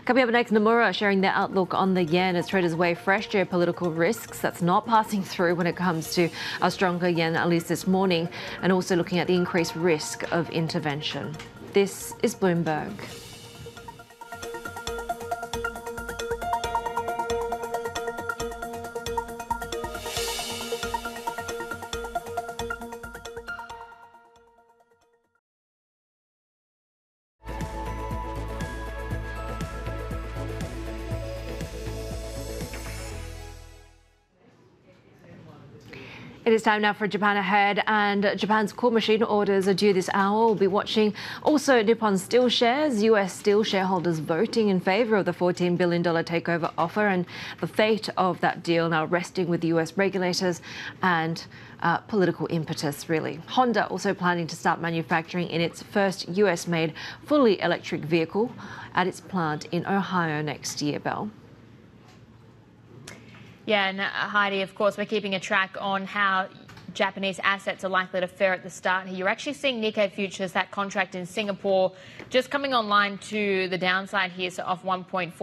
Coming up next, Nomura sharing their outlook on the yen as traders weigh fresh geopolitical risks that's not passing through when it comes to a stronger yen, at least this morning, and also looking at the increased risk of intervention. This is Bloomberg. Is time now for Japan Ahead, and Japan's core machine orders are due this hour. We'll be watching also Nippon Steel shares, US steel shareholders voting in favor of the $14 billion takeover offer, and the fate of that deal now resting with the US regulators and uh, political impetus, really. Honda also planning to start manufacturing in its first US made fully electric vehicle at its plant in Ohio next year, Belle. Yeah, and uh, Haidi, of course, we're keeping a track on how Japanese assets are likely to fare at the start here. You're actually seeing Nikkei futures, that contract in Singapore, just coming online to the downside here, so off 1.4%.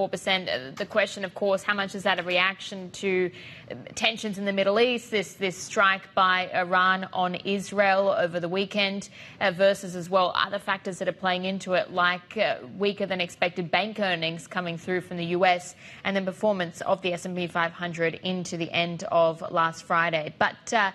Uh, the question, of course, how much is that a reaction to uh, tensions in the Middle East, this, this strike by Iran on Israel over the weekend, uh, versus as well other factors that are playing into it, like uh, weaker than expected bank earnings coming through from the US, and then performance of the S&P 500 into the end of last Friday. But uh,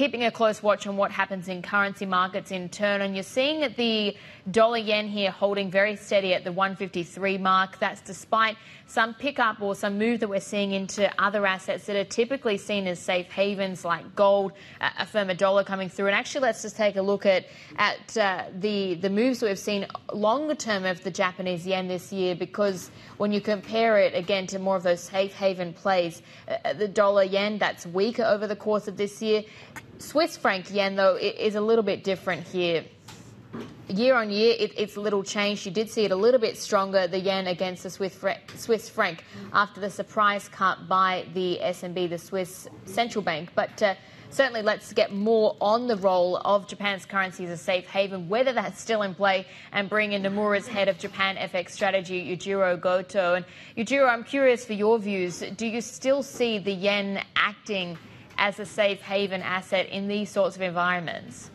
keeping a close watch on what happens in currency markets in turn. And you're seeing the dollar yen here holding very steady at the 153 mark. That's despite some pickup or some move that we're seeing into other assets that are typically seen as safe havens like gold, a firmer dollar coming through. And actually, let's just take a look at at uh, the the moves we've seen longer term of the Japanese yen this year. Because when you compare it again to more of those safe haven plays, uh, the dollar yen that's weaker over the course of this year. Swiss franc yen though is a little bit different here year on year, it, it's a little changed. You did see it a little bit stronger, the yen against the Swiss, franc, after the surprise cut by the SNB, the Swiss central bank. But uh, certainly, let's get more on the role of Japan's currency as a safe haven, whether that's still in play, and bring in Nomura's head of Japan FX strategy, Yujiro Goto. And Yujiro, I'm curious for your views. Do you still see the yen acting as a safe haven asset in these sorts of environments?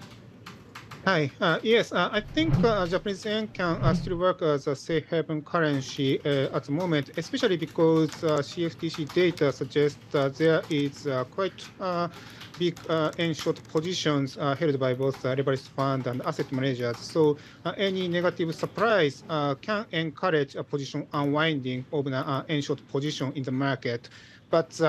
Hi. Uh, yes, uh, I think uh, Japanese yen can uh, still work as a safe haven currency uh, at the moment, especially because uh, CFTC data suggests that there is quite big yen short positions held by both the leveraged fund and asset managers. So any negative surprise can encourage a position unwinding of an yen short position in the market. But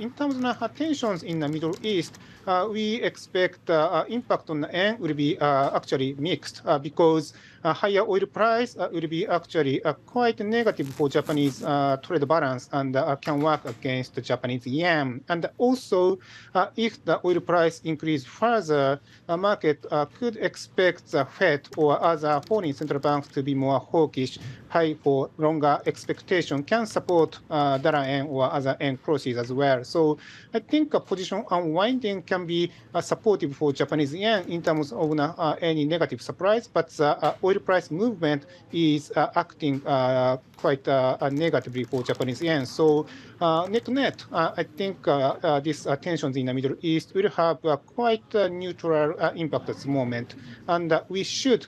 in terms of tensions in the Middle East, uh, we expect uh, impact on the yen will be uh, actually mixed because a higher oil price uh, will be actually uh, quite negative for Japanese uh, trade balance and can work against the Japanese yen. And also, if the oil price increase further, the market could expect the Fed or other foreign central banks to be more hawkish, high for longer expectation can support dollar yen or other yen crosses as well. So I think a position unwinding can be uh, supportive for Japanese yen in terms of uh, uh, any negative surprise, but the oil price movement is uh, acting uh, quite uh, negatively for Japanese yen. So net net, I think these tensions in the Middle East will have quite a neutral impact at the moment, and we should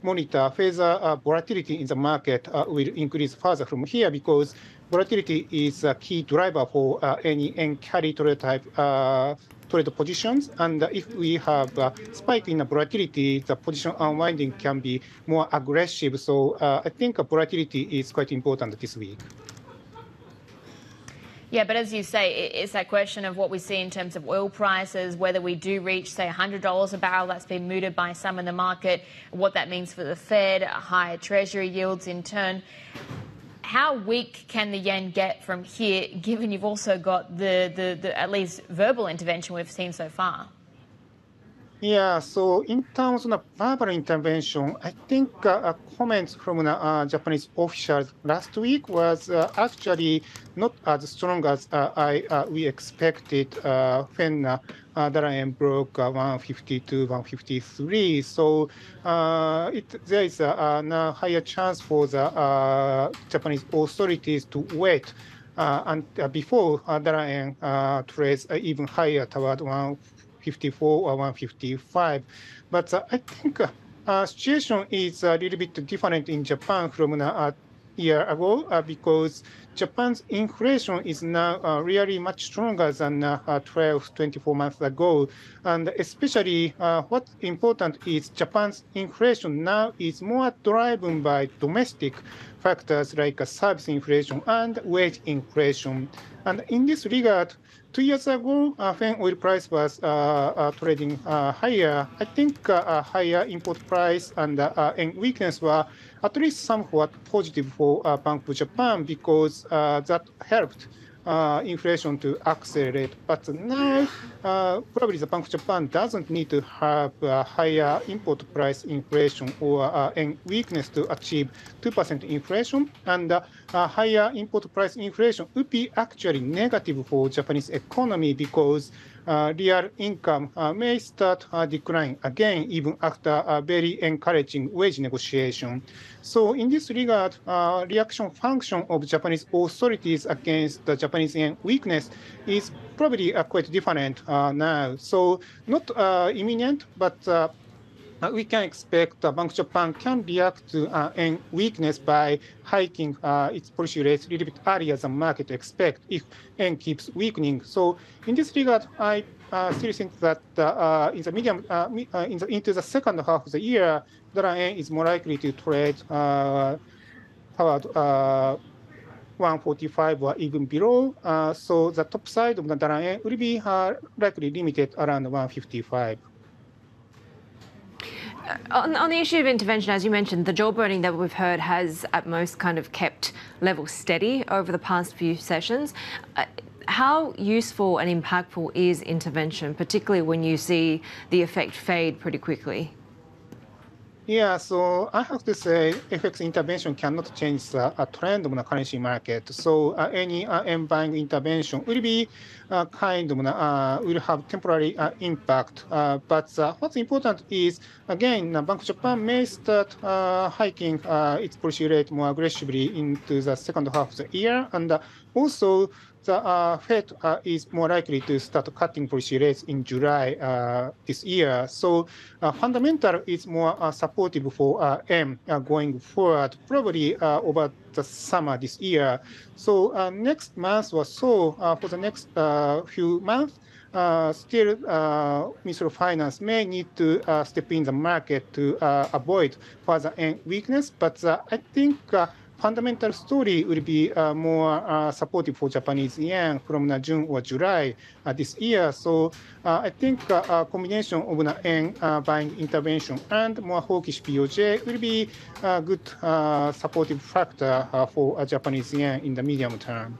monitor further volatility in the market will increase further from here because volatility is a key driver for any yen carry trade type trade positions. And if we have a spike in the volatility, the position unwinding can be more aggressive. So uh, I think volatility is quite important this week. Yeah, but as you say, it's that question of what we see in terms of oil prices, whether we do reach, say, $100 a barrel, that's been mooted by some in the market, what that means for the Fed, higher Treasury yields in turn how weak can the yen get from here, given you've also got the, the, the at least verbal intervention we've seen so far? Yeah, so in terms of the verbal intervention, I think uh, comments from the uh, Japanese officials last week was uh, actually not as strong as uh, I uh, we expected uh, uh, dollar yen broke 152, 153. So uh, it, there is uh, a, a, uh, higher chance for the Japanese authorities to wait and before that dollar yen trades even higher toward 154 or 155. But uh, I think uh, situation is a little bit different in Japan from a year ago uh, because Japan's inflation is now uh, really much stronger than uh, 12, 24 months ago. And especially what's important is Japan's inflation now is more driven by domestic factors like service inflation and wage inflation. And in this regard, two years ago, uh, when oil price was uh, uh, trading higher, I think higher import price and, and weakness were at least somewhat positive for Bank of Japan because that helped uh, inflation to accelerate. But now, uh, probably the Bank of Japan doesn't need to have a higher import price inflation or uh, weakness to achieve 2% inflation. And uh, higher import price inflation would be actually negative for Japanese economy because uh, real income uh, may start uh, decline again, even after a very encouraging wage negotiation. So, in this regard, uh, reaction function of Japanese authorities against the Japanese yen weakness is probably uh, quite different uh, now. So, not imminent, but uh, we can expect uh, Bank of Japan can react to uh, weakness by hiking uh, its policy rates a little bit earlier than market expect if yen keeps weakening. So in this regard, I uh, still think that uh, in the medium, in the, into the second half of the year, dollar yen is more likely to trade toward 145 or even below. so the top side of the dollar yen will be likely limited around 155 on, on, the issue of intervention, as you mentioned, the jawboning that we've heard has at most kind of kept levels steady over the past few sessions. Uh, how useful and impactful is intervention, particularly when you see the effect fade pretty quickly? Yeah, so I have to say FX intervention cannot change the uh, trend of the currency market. So uh, any uh, yen buying intervention will be uh, kind of uh, will have temporary uh, impact. Uh, but what's important is again, Bank of Japan may start hiking its policy rate more aggressively into the second half of the year, and also the uh, Fed uh, is more likely to start cutting policy rates in July uh, this year. So fundamental is more supportive for M going forward, probably over the summer this year. So next month or so, for the next few months, uh, still uh, of Finance may need to uh, step in the market to avoid further weakness. But I think fundamental story will be uh, more uh, supportive for Japanese yen from June or July uh, this year. So I think a combination of the yen buying intervention and more hawkish BOJ will be a good supportive factor for Japanese yen in the medium term.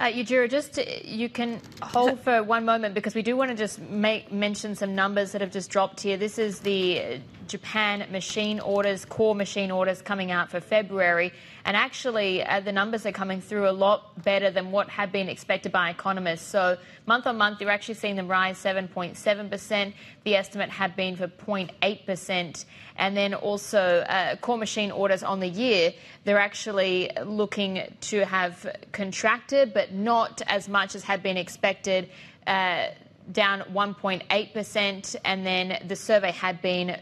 Uh, Yujiro, just to, you can hold for one moment because we do want to just make mention some numbers that have just dropped here. This is the Japan machine orders, core machine orders coming out for February. And actually, uh, the numbers are coming through a lot better than what had been expected by economists. So, month on month, you're actually seeing them rise 7.7%. The estimate had been for 0.8%. And then also, uh, core machine orders on the year, they're actually looking to have contracted, but not as much as had been expected. Uh, down 1.8%, and then the survey had been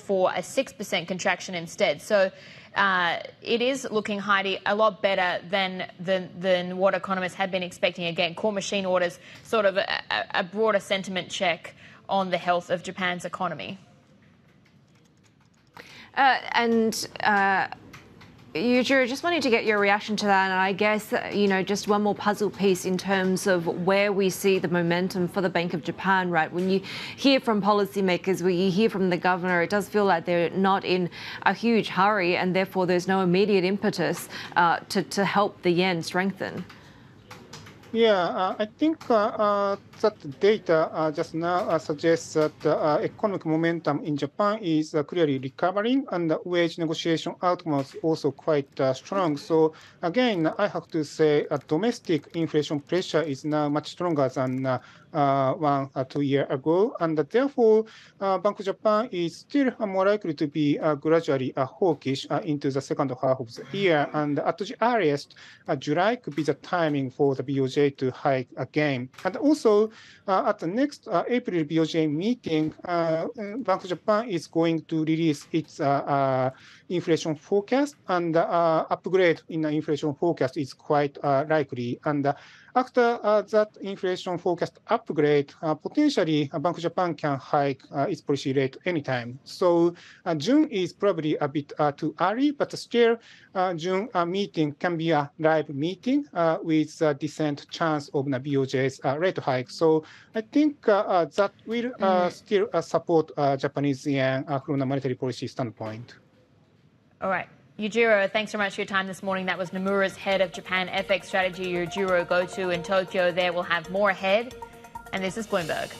for a 6% contraction instead. So uh, it is looking, Haidi, a lot better than, than, than what economists had been expecting. Again, core machine orders, sort of a, a broader sentiment check on the health of Japan's economy. Uh, and uh, Yujiro, just wanted to get your reaction to that. And I guess, you know, just one more puzzle piece in terms of where we see the momentum for the Bank of Japan, right? When you hear from policymakers, when you hear from the governor, it does feel like they're not in a huge hurry and therefore there's no immediate impetus uh, to, to help the yen strengthen. Yeah, uh, I think uh, uh, that data uh, just now uh, suggests that uh, economic momentum in Japan is uh, clearly recovering and the wage negotiation outcome is also quite uh, strong. So again, I have to say uh, domestic inflation pressure is now much stronger than one or two years ago. And therefore, Bank of Japan is still more likely to be gradually hawkish into the second half of the year. And at the earliest, July could be the timing for the BOJ to hike again. And also, uh, at the next uh, April BOJ meeting, uh, Bank of Japan is going to release its inflation forecast, and uh, upgrade in the inflation forecast is quite uh, likely. And uh, after uh, that inflation forecast upgrade, uh, potentially uh, Bank of Japan can hike its policy rate anytime. So June is probably a bit too early, but still June meeting can be a live meeting with a decent chance of the BOJ's rate hike. So I think that will mm. still support Japanese yen from a monetary policy standpoint. All right. Yujiro, thanks so much for your time this morning. That was Nomura's head of Japan FX strategy, Yujiro Goto in Tokyo. There we'll have more ahead. And this is Bloomberg.